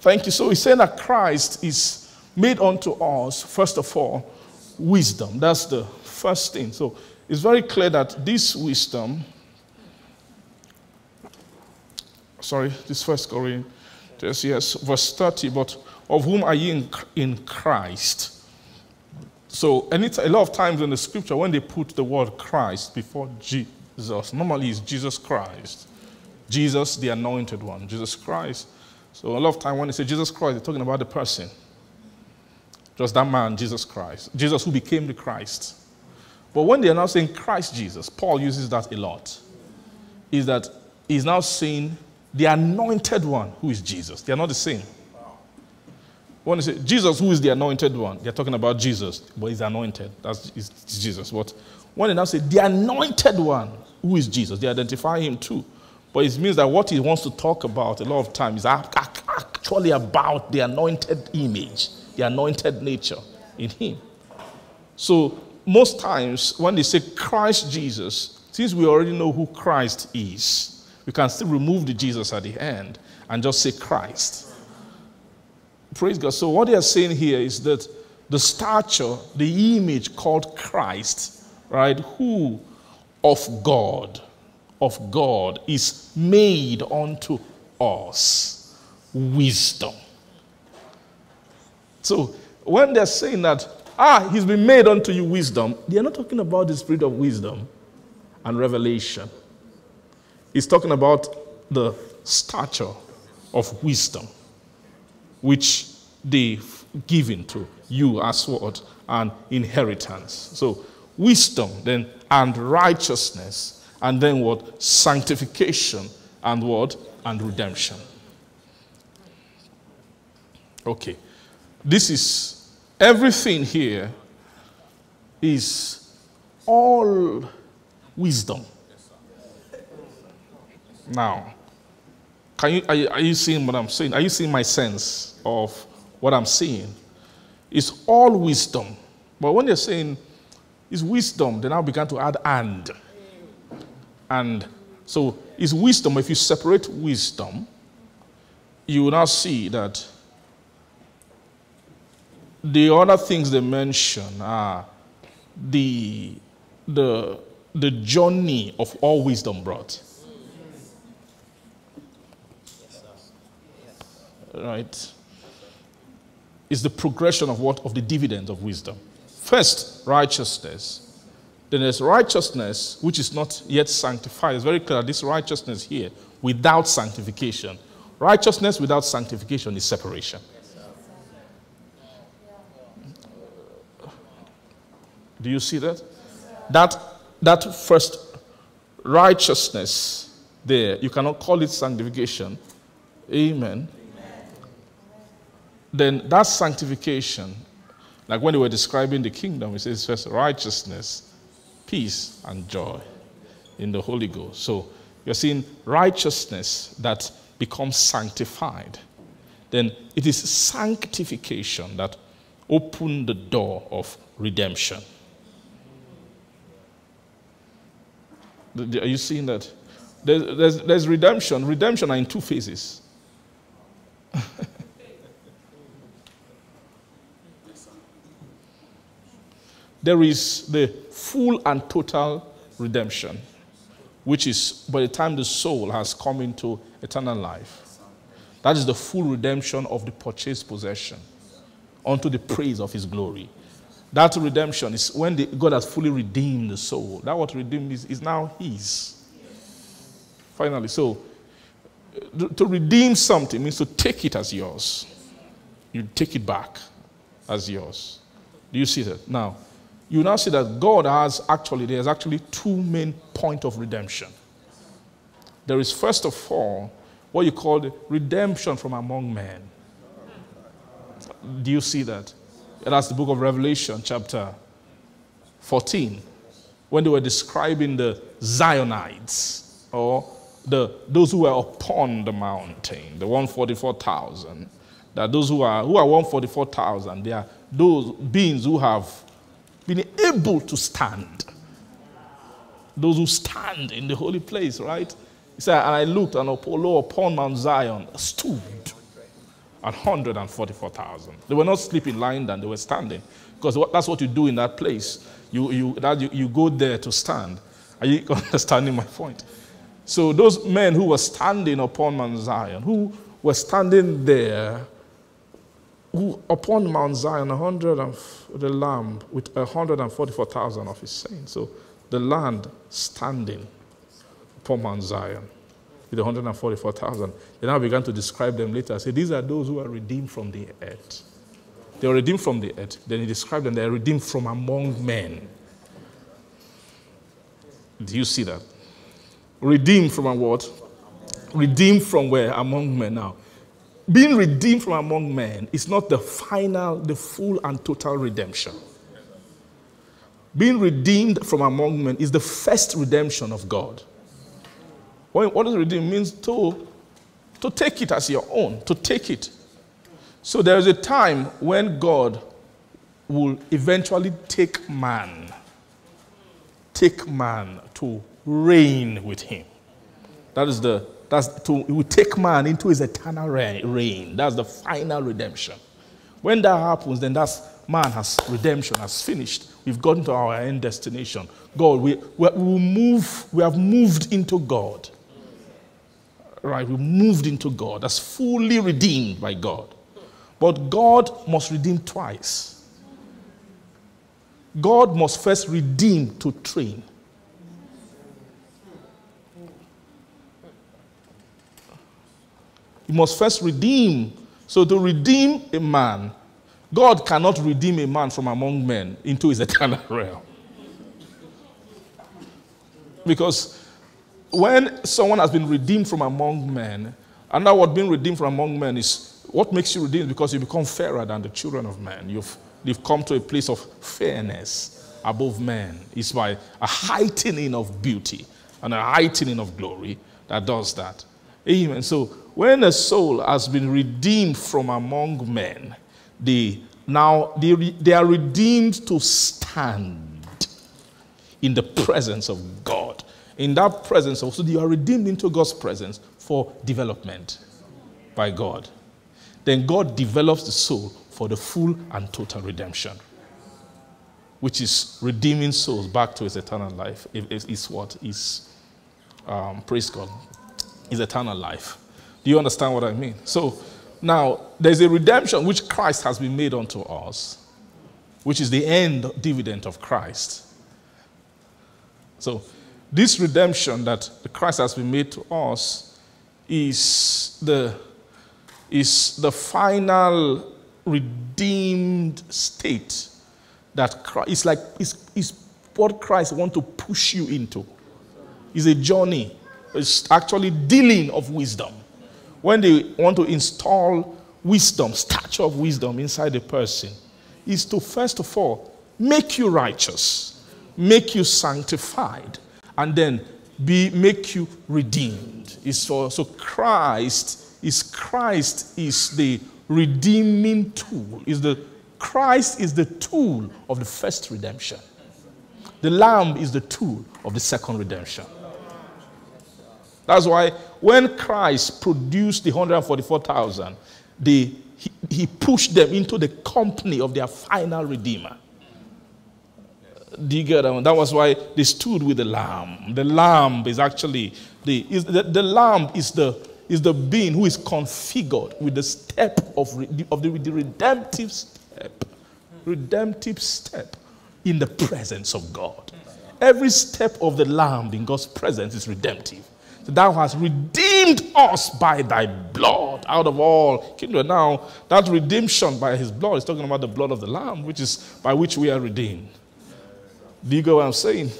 Thank you. So he's saying that Christ is made unto us, first of all, wisdom. That's the first thing. So it's very clear that this wisdom, sorry, this first Corinthians, yes, verse 30, but of whom are ye in, in Christ? So and it's a lot of times in the scripture, when they put the word Christ before Jesus, normally it's Jesus Christ. Jesus, the anointed one, Jesus Christ. So a lot of time when they say Jesus Christ, they're talking about the person. Just that man, Jesus Christ. Jesus who became the Christ. But when they are now saying Christ Jesus, Paul uses that a lot. Is that he's now saying the anointed one who is Jesus. They are not the same. When they say Jesus, who is the anointed one, they're talking about Jesus, but he's anointed. That's it's Jesus. But when they now say the anointed one, who is Jesus, they identify him too. But it means that what he wants to talk about a lot of times is actually about the anointed image, the anointed nature in him. So most times when they say Christ Jesus, since we already know who Christ is, we can still remove the Jesus at the end and just say Christ. Praise God. So what they are saying here is that the stature, the image called Christ, right, who of God, of God is made unto us wisdom. So when they're saying that, ah, he's been made unto you wisdom, they're not talking about the spirit of wisdom and revelation. He's talking about the stature of wisdom, which they've given to you as what? An inheritance. So wisdom, then, and righteousness, and then what? Sanctification, and what? And redemption. Okay. This is everything here is all wisdom. Now, can you, are, you, are you seeing what I'm saying? Are you seeing my sense of what I'm saying? It's all wisdom. But when they're saying it's wisdom, they now began to add and. And so it's wisdom. If you separate wisdom, you will now see that the other things they mention are the, the, the journey of all wisdom brought. Right? Is the progression of what? Of the dividend of wisdom. First, righteousness. Then there's righteousness, which is not yet sanctified. It's very clear this righteousness here, without sanctification. Righteousness without sanctification is separation. Do you see that? That, that first righteousness there, you cannot call it sanctification. Amen. Then that sanctification, like when they were describing the kingdom, it says first righteousness, peace, and joy in the Holy Ghost. So you're seeing righteousness that becomes sanctified. Then it is sanctification that opened the door of redemption. Are you seeing that? There's, there's, there's redemption. Redemption are in two phases. there is the full and total redemption, which is by the time the soul has come into eternal life. That is the full redemption of the purchased possession unto the praise of his glory. That redemption is when the, God has fully redeemed the soul. That what redeemed is, is now His. Finally, so to redeem something means to take it as yours. You take it back as yours. Do you see that? Now, you now see that God has actually, there's actually two main point of redemption. There is first of all what you call the redemption from among men. Do you see that? That's the book of Revelation, chapter 14, when they were describing the Zionites, or the, those who were upon the mountain, the 144,000. That those who are, who are 144,000, they are those beings who have been able to stand. Those who stand in the holy place, right? He said, And I looked, and Apollo upon Mount Zion stood 144,000. They were not sleeping lying down, they were standing. Because that's what you do in that place. You, you, that you, you go there to stand. Are you understanding my point? So those men who were standing upon Mount Zion, who were standing there, who upon Mount Zion, a 100 of the Lamb with 144,000 of his saints. So the land standing upon Mount Zion with 144,000. They now began to describe them later. Say, these are those who are redeemed from the earth. They were redeemed from the earth. Then he described them, they are redeemed from among men. Do you see that? Redeemed from a what? Redeemed from where? Among men now. Being redeemed from among men is not the final, the full and total redemption. Being redeemed from among men is the first redemption of God. What does redeem? Means to, to take it as your own, to take it. So there is a time when God will eventually take man, take man to reign with him. That is the that's to he will take man into his eternal reign. That's the final redemption. When that happens, then that's man has redemption has finished. We've gotten to our end destination. God, we, we, we move, we have moved into God. Right, we moved into God. That's fully redeemed by God. But God must redeem twice. God must first redeem to train. He must first redeem. So, to redeem a man, God cannot redeem a man from among men into his eternal realm. Because when someone has been redeemed from among men, and now what being redeemed from among men is what makes you redeemed because you become fairer than the children of men. You've, you've come to a place of fairness above men. It's by a heightening of beauty and a heightening of glory that does that. Amen. So when a soul has been redeemed from among men, they now they, they are redeemed to stand in the presence of God. In that presence, also, you are redeemed into God's presence for development by God. Then God develops the soul for the full and total redemption, which is redeeming souls back to his eternal life. Is what is, um, praise God, is eternal life. Do you understand what I mean? So now there's a redemption which Christ has been made unto us, which is the end dividend of Christ. So this redemption that the Christ has been made to us is the, is the final redeemed state that Christ, it's like it's, it's what Christ wants to push you into. It's a journey. It's actually dealing of wisdom when they want to install wisdom, stature of wisdom inside a person, is to first of all make you righteous, make you sanctified, and then be make you redeemed. Is so, so Christ is Christ is the redeeming tool. Is the Christ is the tool of the first redemption. The Lamb is the tool of the second redemption. That's why when Christ produced the 144,000, he, he pushed them into the company of their final Redeemer. Do you get that? That was why they stood with the lamb. The lamb is actually the, is the, the lamb is the, is the being who is configured with the step of, of the, the redemptive step. Redemptive step in the presence of God. Every step of the lamb in God's presence is redemptive. Thou hast redeemed us by thy blood out of all kindred. Now, that redemption by his blood is talking about the blood of the Lamb, which is by which we are redeemed. Do you get what I'm saying?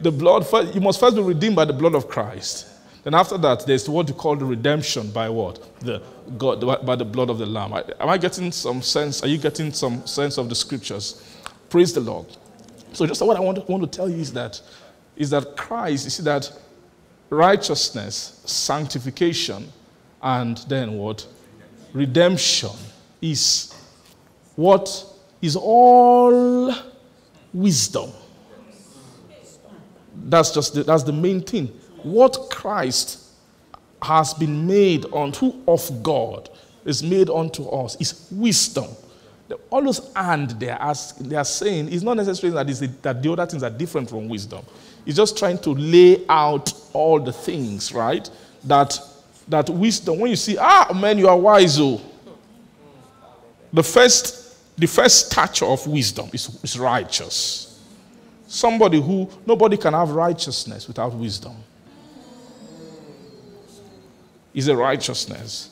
The blood, you must first be redeemed by the blood of Christ. Then after that, there's what you call the redemption by what? The God by the blood of the Lamb. Am I getting some sense? Are you getting some sense of the scriptures? Praise the Lord. So just what I want to, want to tell you is that is that Christ, you see that righteousness, sanctification, and then what? Redemption is what is all wisdom. That's just the, that's the main thing. What Christ has been made unto of God is made unto us is wisdom. All those and they are, asking, they are saying is not necessarily that, that the other things are different from wisdom. He's just trying to lay out all the things, right? That that wisdom. When you see, ah, man, you are wise, oh. The first, the first stature of wisdom is, is righteous. Somebody who nobody can have righteousness without wisdom. Is a righteousness.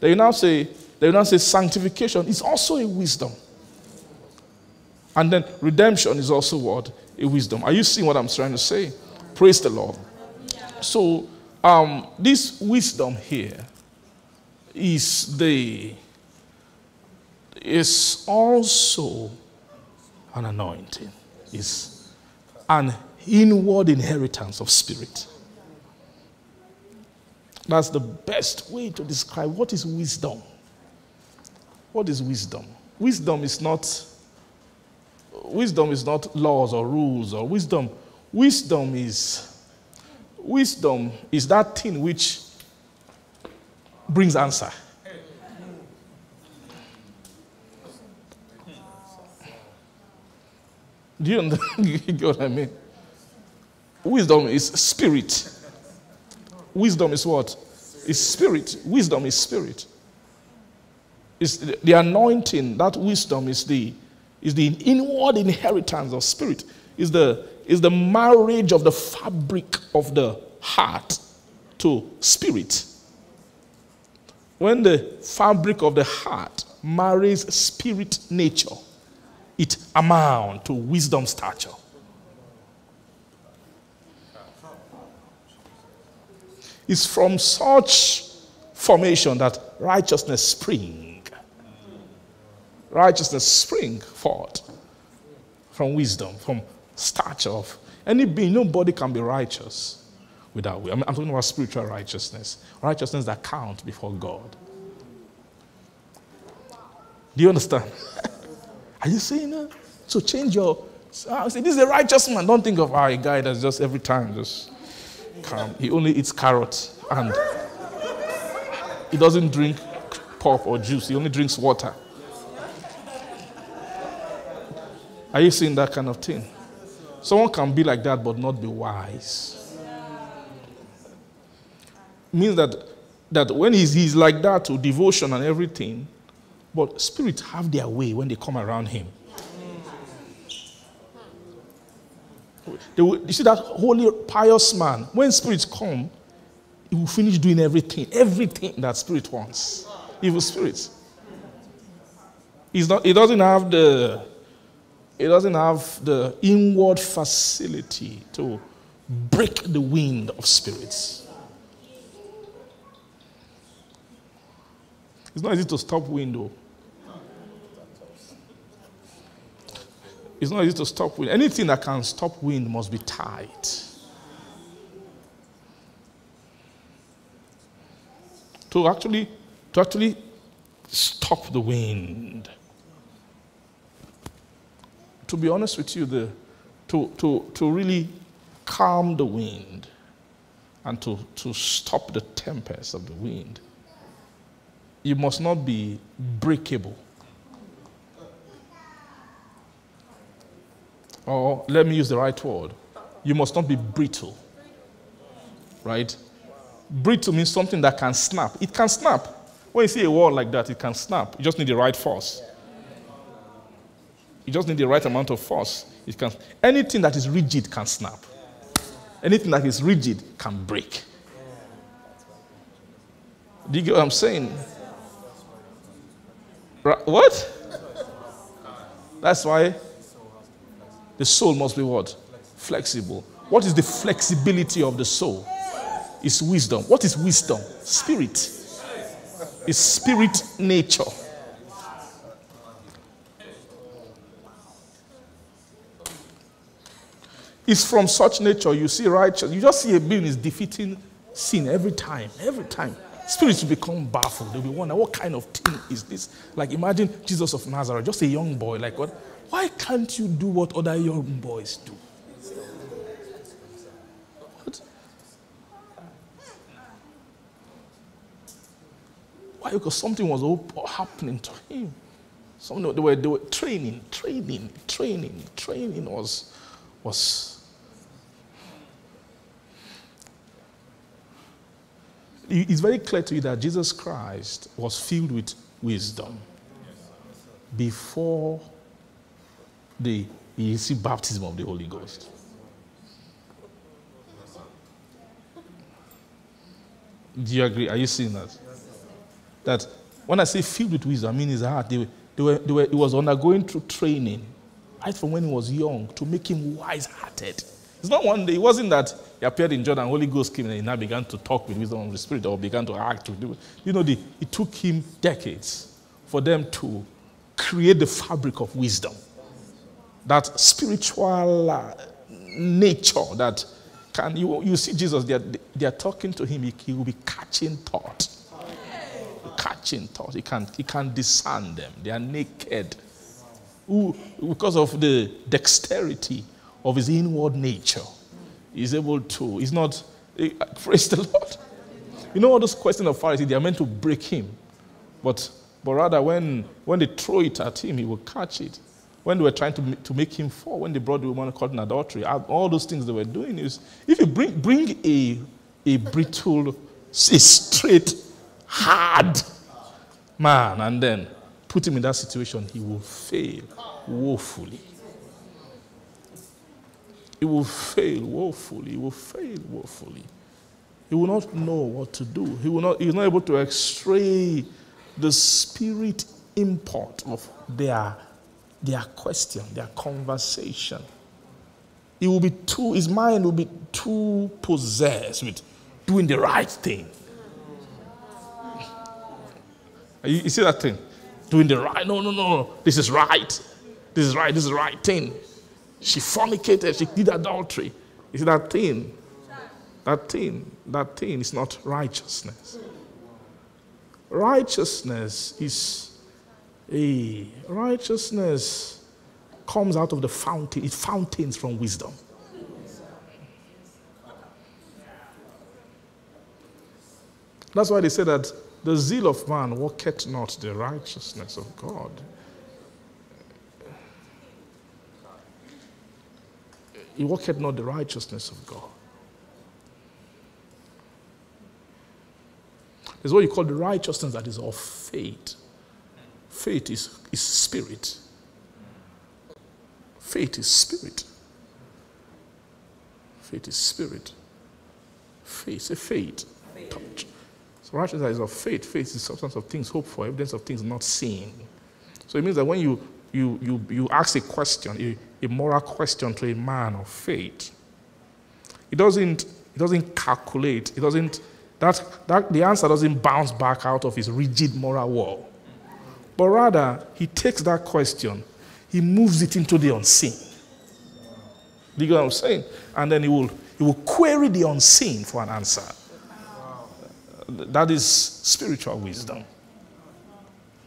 They now say, they now say sanctification is also a wisdom. And then redemption is also what? A wisdom. Are you seeing what I'm trying to say? Praise the Lord. So, um, this wisdom here is the is also an anointing. Is an inward inheritance of spirit. That's the best way to describe what is wisdom. What is wisdom? Wisdom is not wisdom is not laws or rules or wisdom. Wisdom is wisdom is that thing which brings answer. Do you understand what I mean? Wisdom is spirit. Wisdom is what? Is spirit. Wisdom is spirit. It's the anointing, that wisdom is the is the inward inheritance of spirit. Is the is the marriage of the fabric of the heart to spirit. When the fabric of the heart marries spirit nature, it amounts to wisdom stature. It's from such formation that righteousness spring. Righteousness spring forth from wisdom, from stature of any being. Nobody can be righteous without. I'm, I'm talking about spiritual righteousness, righteousness that counts before God. Do you understand? Are you saying that? So change your. I say, this is a righteous man. Don't think of ah, a guy that's just every time just calm. He only eats carrots and he doesn't drink pop or juice. He only drinks water. Are you seeing that kind of thing? Someone can be like that but not be wise. means that, that when he's, he's like that to devotion and everything, but spirits have their way when they come around him. Will, you see that holy, pious man, when spirits come, he will finish doing everything, everything that spirit wants. Evil spirits. He's not, he doesn't have the he doesn't have the inward facility to break the wind of spirits. It's not easy to stop wind though. It's not easy to stop wind. Anything that can stop wind must be tight. To actually, to actually stop the wind. To be honest with you, the, to, to, to really calm the wind and to, to stop the tempest of the wind, you must not be breakable. or let me use the right word, you must not be brittle. Right? Brittle means something that can snap. It can snap. When you see a wall like that, it can snap. You just need the right force. You just need the right amount of force. It can, anything that is rigid can snap. Anything that is rigid can break. Do you get what I'm saying? What? That's why the soul must be what? Flexible. What is the flexibility of the soul? It's wisdom. What is wisdom? Spirit. It's spirit nature. It's from such nature you see righteous. You just see a being is defeating sin every time, every time. Spirits will become baffled. They'll be wondering, what kind of thing is this? Like imagine Jesus of Nazareth, just a young boy, like what? Why can't you do what other young boys do? What? Why? Because something was happening to him. Something, they, were, they were training, training, training, training was, was it's very clear to you that Jesus Christ was filled with wisdom before the you see baptism of the Holy Ghost. Do you agree? Are you seeing that? That when I say filled with wisdom, I mean his heart. They, they were, they were, he was undergoing through training right from when he was young to make him wise hearted. It's not one day, it wasn't that he appeared in Jordan, Holy Ghost came and he now began to talk with wisdom of the Spirit or began to act with it. You know, the, it took him decades for them to create the fabric of wisdom. That spiritual uh, nature that can, you, you see Jesus, they are, they are talking to him, he, he will be catching thought. Catching thought. He can, he can discern them. They are naked. Who, because of the dexterity of his inward nature, he's able to, he's not, eh, praise the Lord. You know all those questions of Pharisees, they are meant to break him. But, but rather, when, when they throw it at him, he will catch it. When they were trying to, to make him fall, when they brought the woman caught in adultery, all those things they were doing is if you bring, bring a, a brittle, a straight, hard man and then put him in that situation, he will fail woefully. He will fail woefully. He will fail woefully. He will not know what to do. He will not, he's not able to extray the spirit import of their their question, their conversation. He will be too, his mind will be too possessed with doing the right thing. You, you see that thing? Doing the right, no, no, no, this is right. This is right, this is the right thing. She fornicated, she did adultery. See that thing? That thing, that thing is not righteousness. Righteousness is Hey, righteousness comes out of the fountain, it fountains from wisdom. That's why they say that the zeal of man worketh not the righteousness of God. He worketh not the righteousness of God. There's what you call the righteousness that is of faith. Faith is, is spirit. Faith is spirit. Faith is spirit. Faith, a faith. Touch. So righteousness is of faith. Faith is substance of things hoped for, evidence of things not seen. So it means that when you, you, you, you ask a question, a, a moral question to a man of faith, it doesn't, it doesn't calculate, it doesn't, that, that, the answer doesn't bounce back out of his rigid moral wall. But rather, he takes that question, he moves it into the unseen. Do you get what I'm saying? And then he will, he will query the unseen for an answer. That is spiritual wisdom.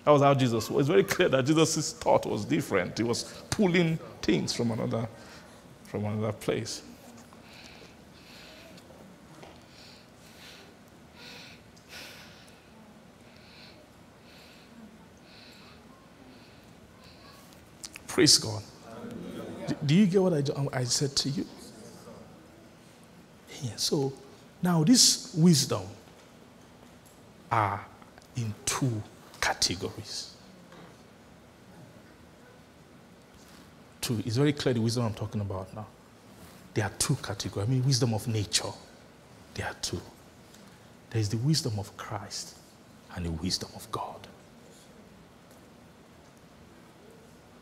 That was how Jesus was. It's very clear that Jesus' thought was different. He was pulling things from another, from another place. Praise God. Do you get what I, I said to you? Yeah, so now this wisdom are in two categories. Two, it's very clear the wisdom I'm talking about now. There are two categories. I mean, wisdom of nature. There are two. There is the wisdom of Christ and the wisdom of God.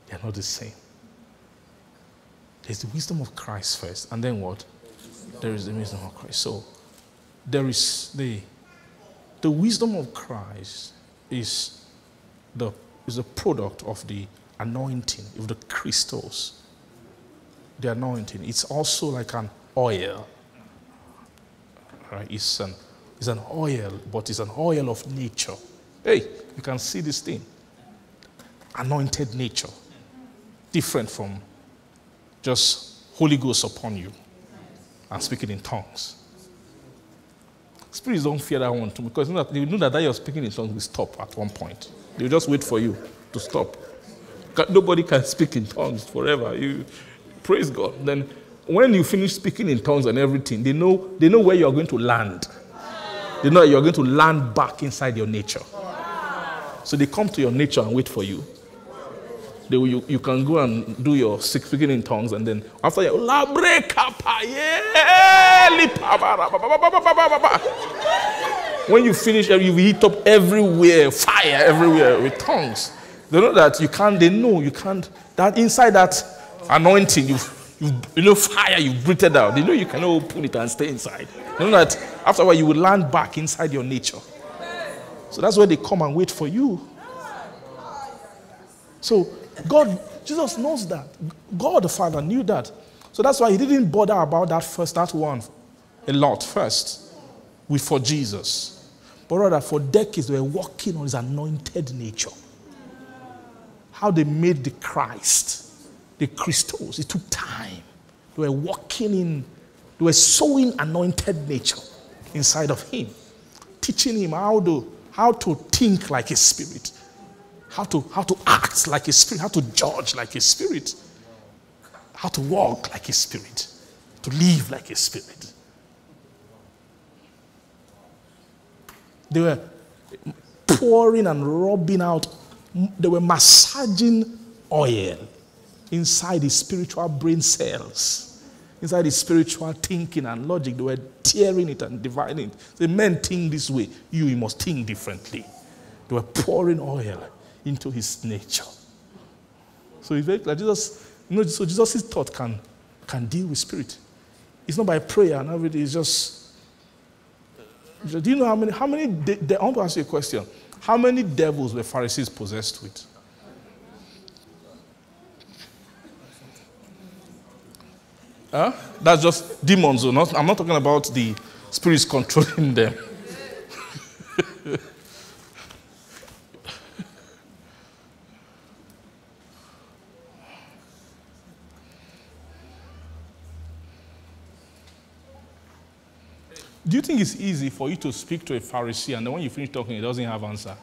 They're not the same. There's the wisdom of Christ first, and then what? There is the wisdom of Christ. So there is the the wisdom of Christ is the is a product of the anointing, of the Christos. The anointing. It's also like an oil. Right? It's an it's an oil, but it's an oil of nature. Hey, you can see this thing. Anointed nature different from just Holy Ghost upon you and speaking in tongues. Spirits don't fear that one too because they know that, that you're speaking in tongues will stop at one point. They'll just wait for you to stop. Nobody can speak in tongues forever. You praise God. Then when you finish speaking in tongues and everything, they know they know where you're going to land. They know you're going to land back inside your nature. So they come to your nature and wait for you they, you, you can go and do your speaking in tongues, and then after you, when you finish, you heat up everywhere, fire everywhere with tongues. They know that you can't, they know you can't, that inside that, anointing, you, you, you know, fire, you breathed out. You know, you cannot open it and stay inside. You know that after a while, you will land back inside your nature. So that's where they come and wait for you. So God, Jesus knows that. God the Father knew that. So that's why he didn't bother about that first, that one a lot first with for Jesus. But rather for decades they were working on his anointed nature. How they made the Christ, the Christos. It took time. They were working in, they were sowing anointed nature inside of him, teaching him how to, how to think like a spirit, how to, how to act like a spirit, how to judge like a spirit, how to walk like a spirit, to live like a spirit. They were pouring and rubbing out, they were massaging oil inside his spiritual brain cells, inside his spiritual thinking and logic. They were tearing it and dividing it. The men think this way, you, you must think differently. They were pouring oil into his nature. So it's very like Jesus, you know, so Jesus' thought can, can deal with spirit. It's not by prayer and everything, it's just do you know how many? How many? De- de- I want to ask you a question. How many devils were Pharisees possessed with? Huh? That's just demons. Not, I'm not talking about the spirits controlling them. Do you think it's easy for you to speak to a Pharisee and then when you finish talking, he doesn't have answer?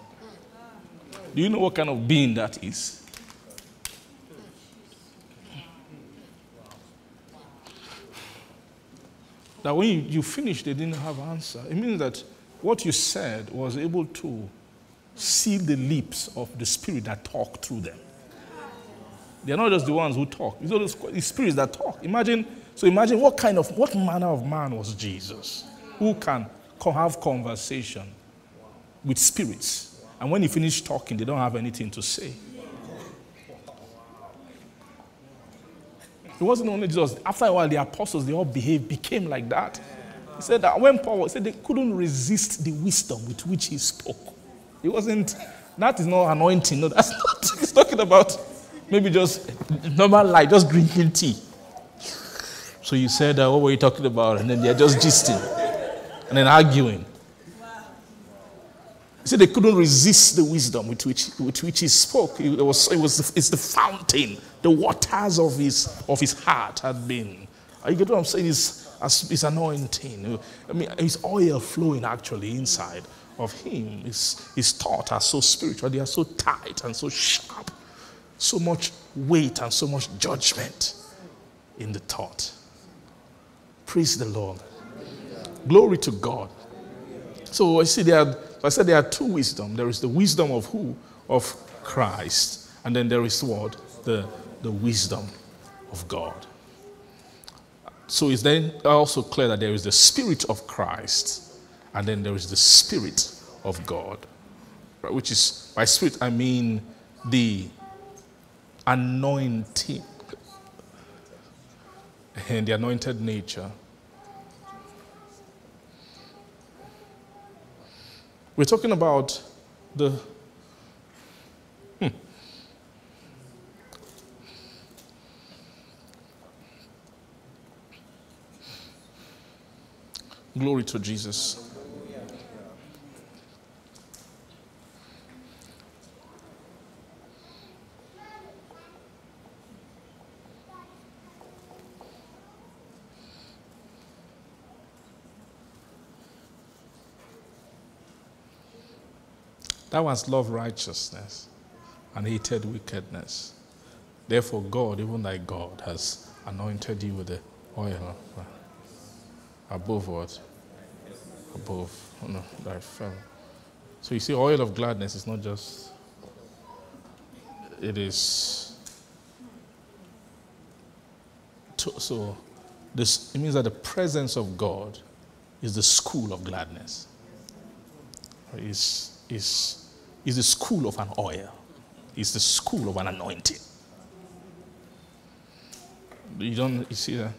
Do you know what kind of being that is? That when you, you finish, they didn't have answer. It means that what you said was able to seal the lips of the spirit that talk through them. They're not just the ones who talk. It's all the spirits that talk. Imagine, so imagine what kind of, what manner of man was Jesus? Who can have conversation with spirits. And when you finish talking, they don't have anything to say. It wasn't only Jesus. After a while, the apostles, they all behaved, became like that. He said that when Paul said they couldn't resist the wisdom with which he spoke. It wasn't, that is not anointing. No, that's not, he's talking about maybe just normal life, just drinking tea. So you said, uh, what were you talking about? And then they're just gisting and then arguing. He said they couldn't resist the wisdom with which, with which he spoke. It was, it was it's the fountain, the waters of his, of his heart had been. You get what I'm saying? It's, it's anointing. I mean, his oil flowing actually inside of him. His, his thoughts are so spiritual, they are so tight and so sharp. So much weight and so much judgment in the thought. Praise the Lord. Glory to God. So I see there are, I said there are two wisdom. There is the wisdom of who? Of Christ. And then there is what? The, the wisdom of God. So it's then also clear that there is the Spirit of Christ, and then there is the Spirit of God. Which is, by Spirit, I mean the anointing and the anointed nature We're talking about the hmm. Glory to Jesus. That one's love righteousness and hated wickedness. Therefore, God, even thy God, has anointed you with the oil above what? Above oh no, thy fellow. So you see, oil of gladness is not just, it is. So this, it means that the presence of God is the school of gladness. Is is is the school of an oil, is the school of an anointing. You don't you see that?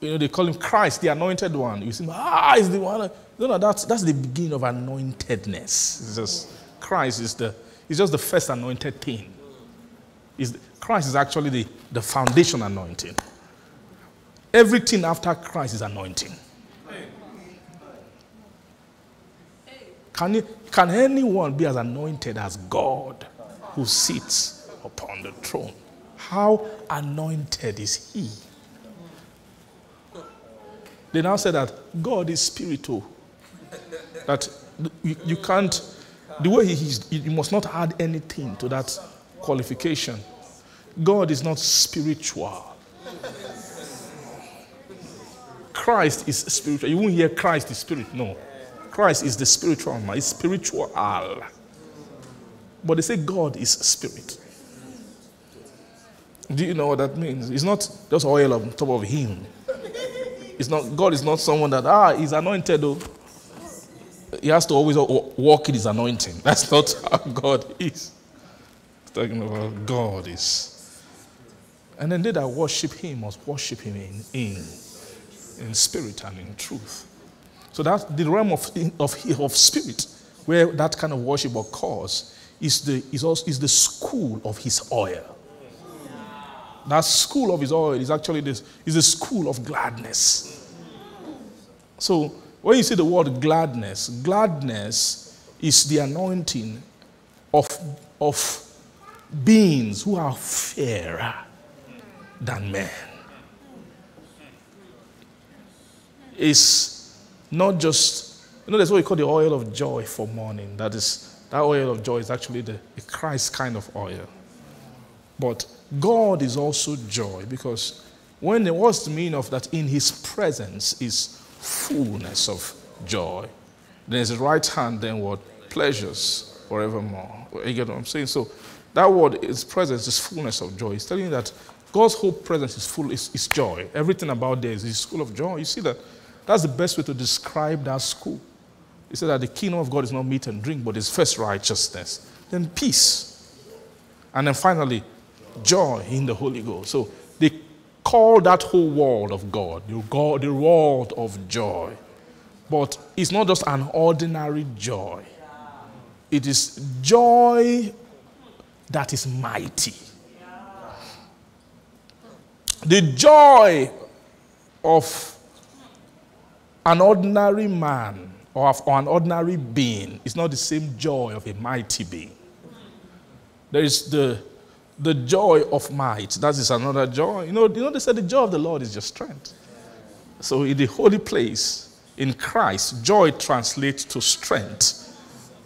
You know, they call him Christ, the anointed one. You see, ah, is the one. No, no, that's, that's the beginning of anointedness. It's just Christ is the, it's just the first anointed thing. Is Christ is actually the, the foundation anointing. Everything after Christ is anointing. Can, you, can anyone be as anointed as God who sits upon the throne? How anointed is he? They now say that God is spiritual. That you, you can't, the way he is, you must not add anything to that qualification. God is not spiritual. Christ is spiritual. You won't hear Christ is spirit. No. Christ is the spiritual man. It's spiritual. But they say God is spirit. Do you know what that means? It's not just oil on top of him. It's not God is not someone that ah he's anointed though. He has to always walk in his anointing. That's not how God is. Talking about God is. And then they that worship him must worship him in, in, in spirit and in truth. So that's the realm of, of, of spirit where that kind of worship occurs is the, is, also, is the school of his oil. That school of his oil is actually this is a school of gladness. So when you see the word gladness, gladness is the anointing of, of beings who are fairer than men. It's not just, you know, that's what we call the oil of joy for mourning. That is, that oil of joy is actually the, the Christ kind of oil. But God is also joy because when the what's the meaning of that in his presence is fullness of joy. Then his right hand then what? Pleasures forevermore. You get what I'm saying? So that word is presence is fullness of joy. It's telling you that God's whole presence is full, is, is joy. Everything about there is, is full of joy. You see that? That's the best way to describe that school. He said that the kingdom of God is not meat and drink, but it's first righteousness, then peace, and then finally joy in the Holy Ghost. So they call that whole world of God, the, God, the world of joy. But it's not just an ordinary joy, it is joy that is mighty. The joy of an ordinary man or, an ordinary being is not the same joy of a mighty being. There is the the joy of might. That is another joy. You know, you know, they said the joy of the Lord is your strength. So in the holy place, in Christ, joy translates to strength.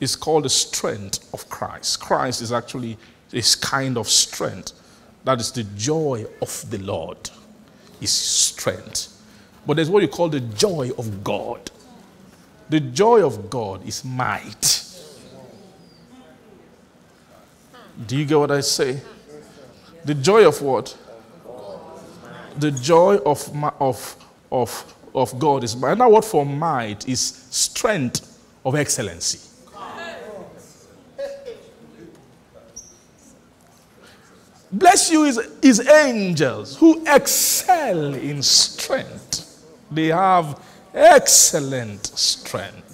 It's called the strength of Christ. Christ is actually this kind of strength. That is the joy of the Lord, is strength. But there's what you call the joy of God. The joy of God is might. Do you get what I say? The joy of what? The joy of, of, of, of God is might. Another word for might is strength of excellency. Bless you is, is angels who excel in strength. They have excellent strength.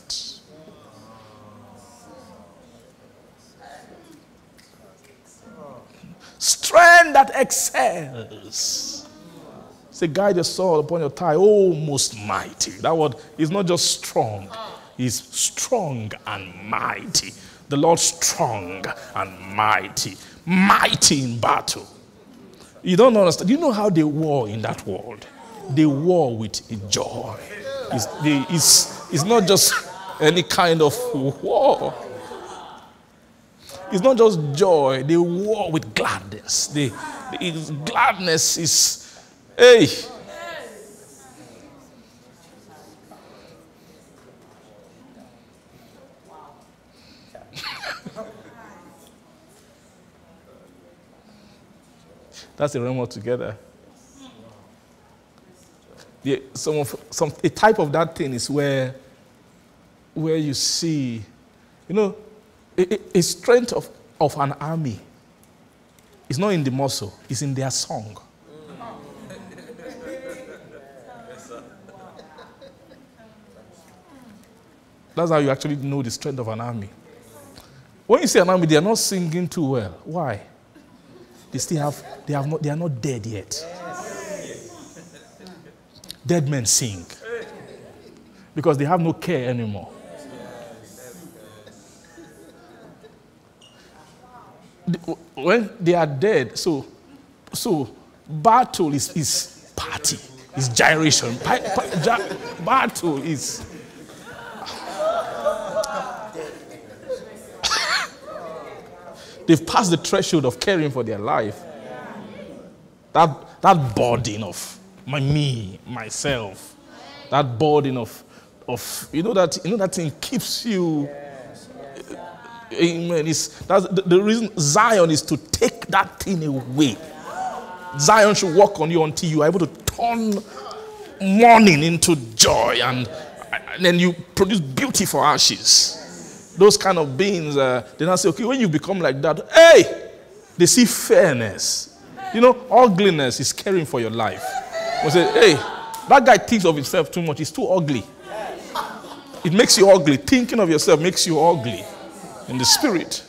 strength that excels. Say, guide your sword upon your thigh, oh most mighty. That word is not just strong, he's strong and mighty. The Lord strong and mighty, mighty in battle. You don't understand. You know how they war in that world? They war with joy. It's, they, it's, it's not just any kind of war. It's not just joy, they war with gladness. They, gladness is, hey. That's the realm altogether the, some of, some, a type of that thing is where, where you see, you know, a, a strength of, of an army is not in the muscle, it's in their song. That's how you actually know the strength of an army. When you see an army, they are not singing too well. Why? They still have, they, have not, they are not dead yet. Dead men sing because they have no care anymore. When they are dead, so so battle is, is party, is gyration. Battle is They've passed the threshold of caring for their life. That, that burden of my me, myself, that burden of, of you know that you know that thing keeps you. Amen. It's, that's the, the reason Zion is to take that thing away. Zion should work on you until you are able to turn mourning into joy and, and then you produce beauty for ashes those kind of beings, uh, they now say, okay, when you become like that, hey, they see fairness. You know, ugliness is caring for your life. They say, hey, that guy thinks of himself too much. He's too ugly. It makes you ugly. Thinking of yourself makes you ugly in the spirit.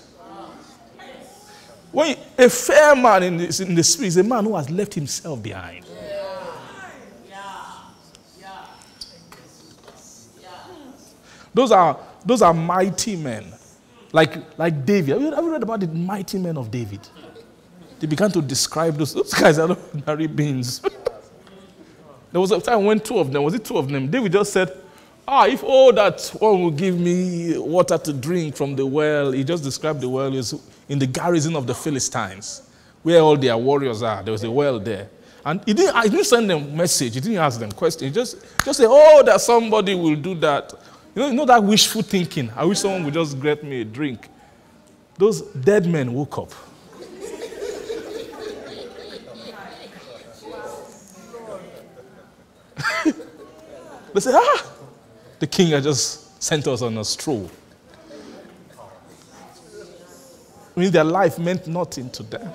When a fair man in the, in the spirit is a man who has left himself behind. Those are those are mighty men. Like, like David. Have you, have you read about the mighty men of David? They began to describe those. Those guys are ordinary beings. there was a time when two of them, was it two of them? David just said, Ah, if all that one will give me water to drink from the well, he just described the well as in the garrison of the Philistines, where all their warriors are. There was a well there. And he didn't, he didn't send them message, he didn't ask them questions. He just, just said, Oh, that somebody will do that. You know, you know that wishful thinking? I wish someone would just get me a drink. Those dead men woke up. they say, ah, the king had just sent us on a stroll. I mean, their life meant nothing to them.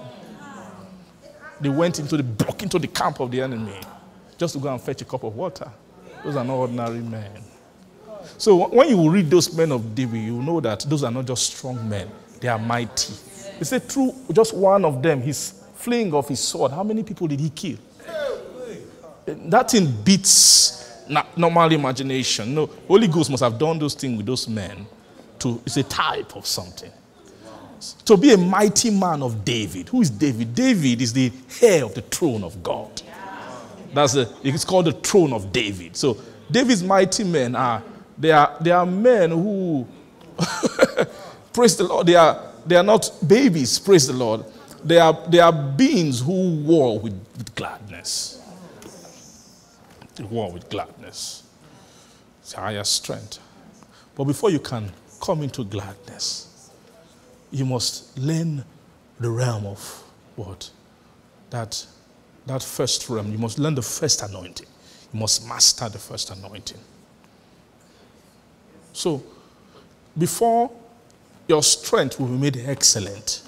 They went into the broke into the camp of the enemy just to go and fetch a cup of water. Those are not ordinary men. So when you read those men of David, you know that those are not just strong men, they are mighty. They say, through just one of them, his fling of his sword, how many people did he kill? That thing beats normal imagination. No, Holy Ghost must have done those things with those men. To, it's a type of something. To be a mighty man of David. Who is David? David is the heir of the throne of God. That's a, it's called the throne of David. So David's mighty men are they are, they are men who, praise the Lord, they are, they are not babies, praise the Lord. They are, they are beings who war with, with gladness. They war with gladness. It's higher strength. But before you can come into gladness, you must learn the realm of what? That, that first realm. You must learn the first anointing. You must master the first anointing. So, before your strength will be made excellent,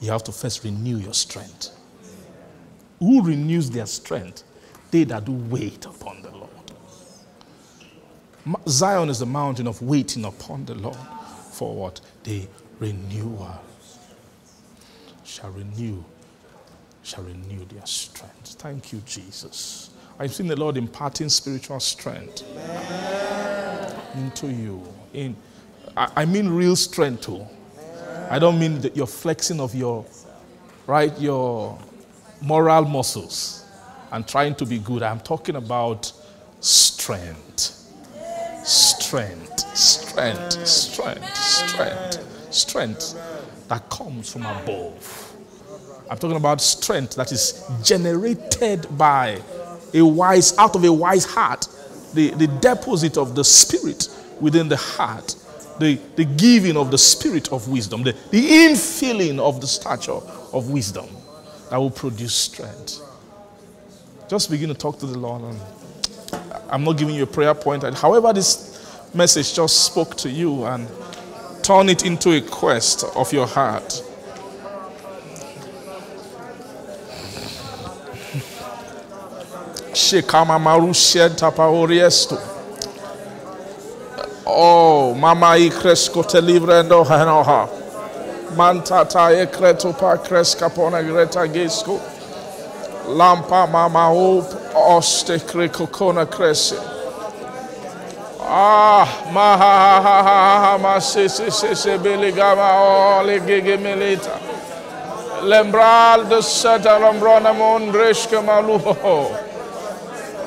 you have to first renew your strength. Who renews their strength? They that do wait upon the Lord. Zion is the mountain of waiting upon the Lord for what? The renewal. Shall renew, shall renew their strength. Thank you, Jesus. I've seen the Lord imparting spiritual strength. Amen into you. In, I, I mean real strength too. I don't mean that you're flexing of your, right, your moral muscles and trying to be good. I'm talking about strength. Strength, strength, strength, strength, strength that comes from above. I'm talking about strength that is generated by a wise, out of a wise heart the, the deposit of the Spirit within the heart, the, the giving of the Spirit of wisdom, the, the infilling of the stature of wisdom that will produce strength. Just begin to talk to the Lord. And I'm not giving you a prayer point. However, this message just spoke to you and turn it into a quest of your heart. Oh, mama i cresco te livrando henoha. Mantata e creto pa cresca pona greta gesco. Lampa mama op oste cona cresce. Ah, ma ha ha ha ha ha ma. Lembral de seta maluho.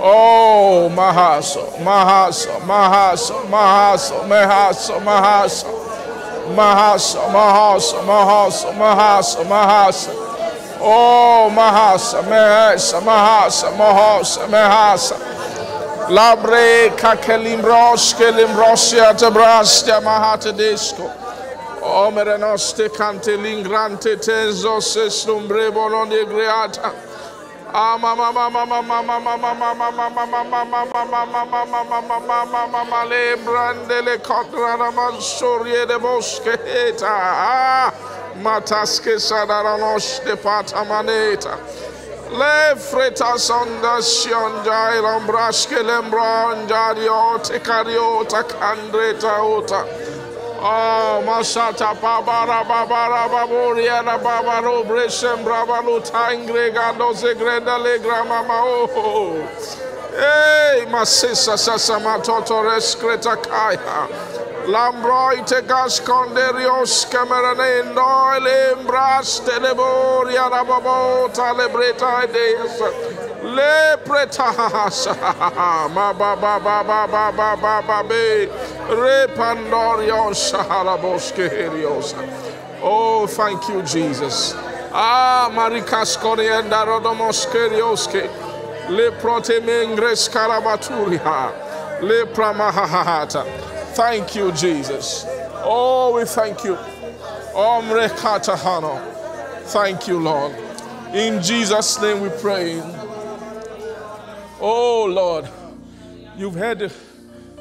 Oh, Mahaso, Mahaso, Mahaso, Mahaso, Mahaso, Mahaso, Mahaso, Mahaso, Mahaso, Mahaso, Mahaso. Oh, Maha Sameha Samaha Samaha Sameha Labre Kakelimros Kelimrosia Tabrastia Mahatadesco. Oh, Merenosti Cantelingrante Tenzos Estumbre Bolonde Greata. Lebrandele Cotrana Mansorie de Boscheta. Mataske Sadaranosh Departamaneta. Le fretas on the Sionja Lambraske Lembron Jariot Ekariota Kandreta Ota. Oh, ah, Masata Babara Babara Baboria Babaro Breshem Bravalu Tangrega Dose Greda Legrama oh. Hey, Masisa Sasama Totores Kreta Kaya. Lambroi te gas conderios cameranendo lembras teleboria da babota lebreta ideas. Le pretas ma ba ba ba ba ba ba ba ba be. Repandorios harabosque helios oh thank you jesus. Ah marikas corienda rodomoskerioske le protemengres carabaturia le pramahahata Thank you, Jesus. Oh, we thank you. Omre katahano. Thank you, Lord. In Jesus' name we pray. Oh, Lord, you've heard the,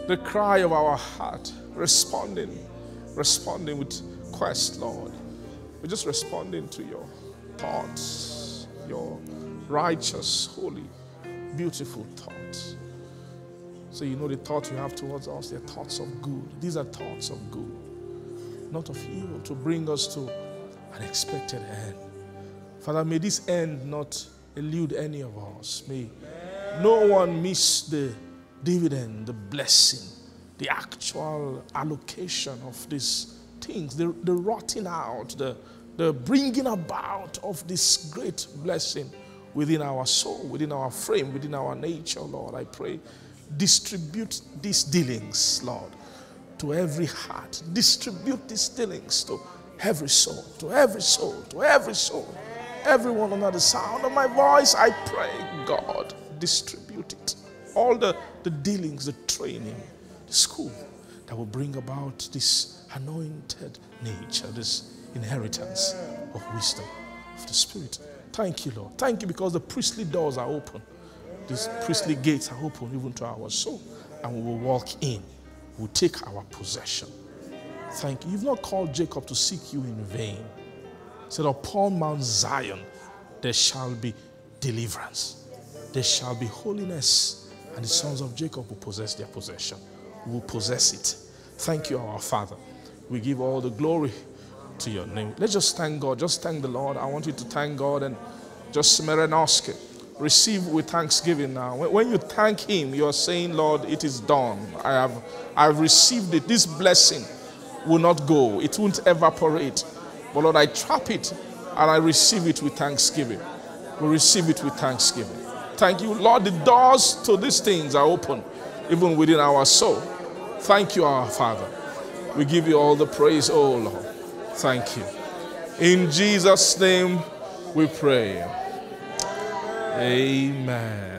the cry of our heart, responding, responding with quest, Lord. We're just responding to your thoughts, your righteous, holy, beautiful thoughts. So you know the thoughts you have towards us, they're thoughts of good. These are thoughts of good, not of evil, to bring us to an expected end. Father, may this end not elude any of us. May no one miss the dividend, the blessing, the actual allocation of these things, the, the rotting out, the, the bringing about of this great blessing within our soul, within our frame, within our nature, Lord. I pray distribute these dealings, Lord, to every heart. Distribute these dealings to every soul, to every soul, to every soul. Everyone under the sound of my voice, I pray, God, distribute it. All the, the dealings, the training, the school that will bring about this anointed nature, this inheritance of wisdom of the Spirit. Thank you, Lord. Thank you because the priestly doors are open these priestly gates are open even to our soul, and we will walk in. We'll take our possession. Thank you. You've not called Jacob to seek you in vain. He said, Upon Mount Zion there shall be deliverance, there shall be holiness, and the sons of Jacob will possess their possession. Will possess it. Thank you, our Father. We give all the glory to your name. Let's just thank God. Just thank the Lord. I want you to thank God and just smerenoske receive with thanksgiving now. When you thank Him, you are saying, Lord, it is done. I have, I have received it. This blessing will not go, it won't evaporate. But Lord, I trap it and I receive it with thanksgiving. We receive it with thanksgiving. Thank you, Lord. The doors to these things are open, even within our soul. Thank you, our Father. We give you all the praise, oh Lord. Thank you. In Jesus' name we pray. Amen.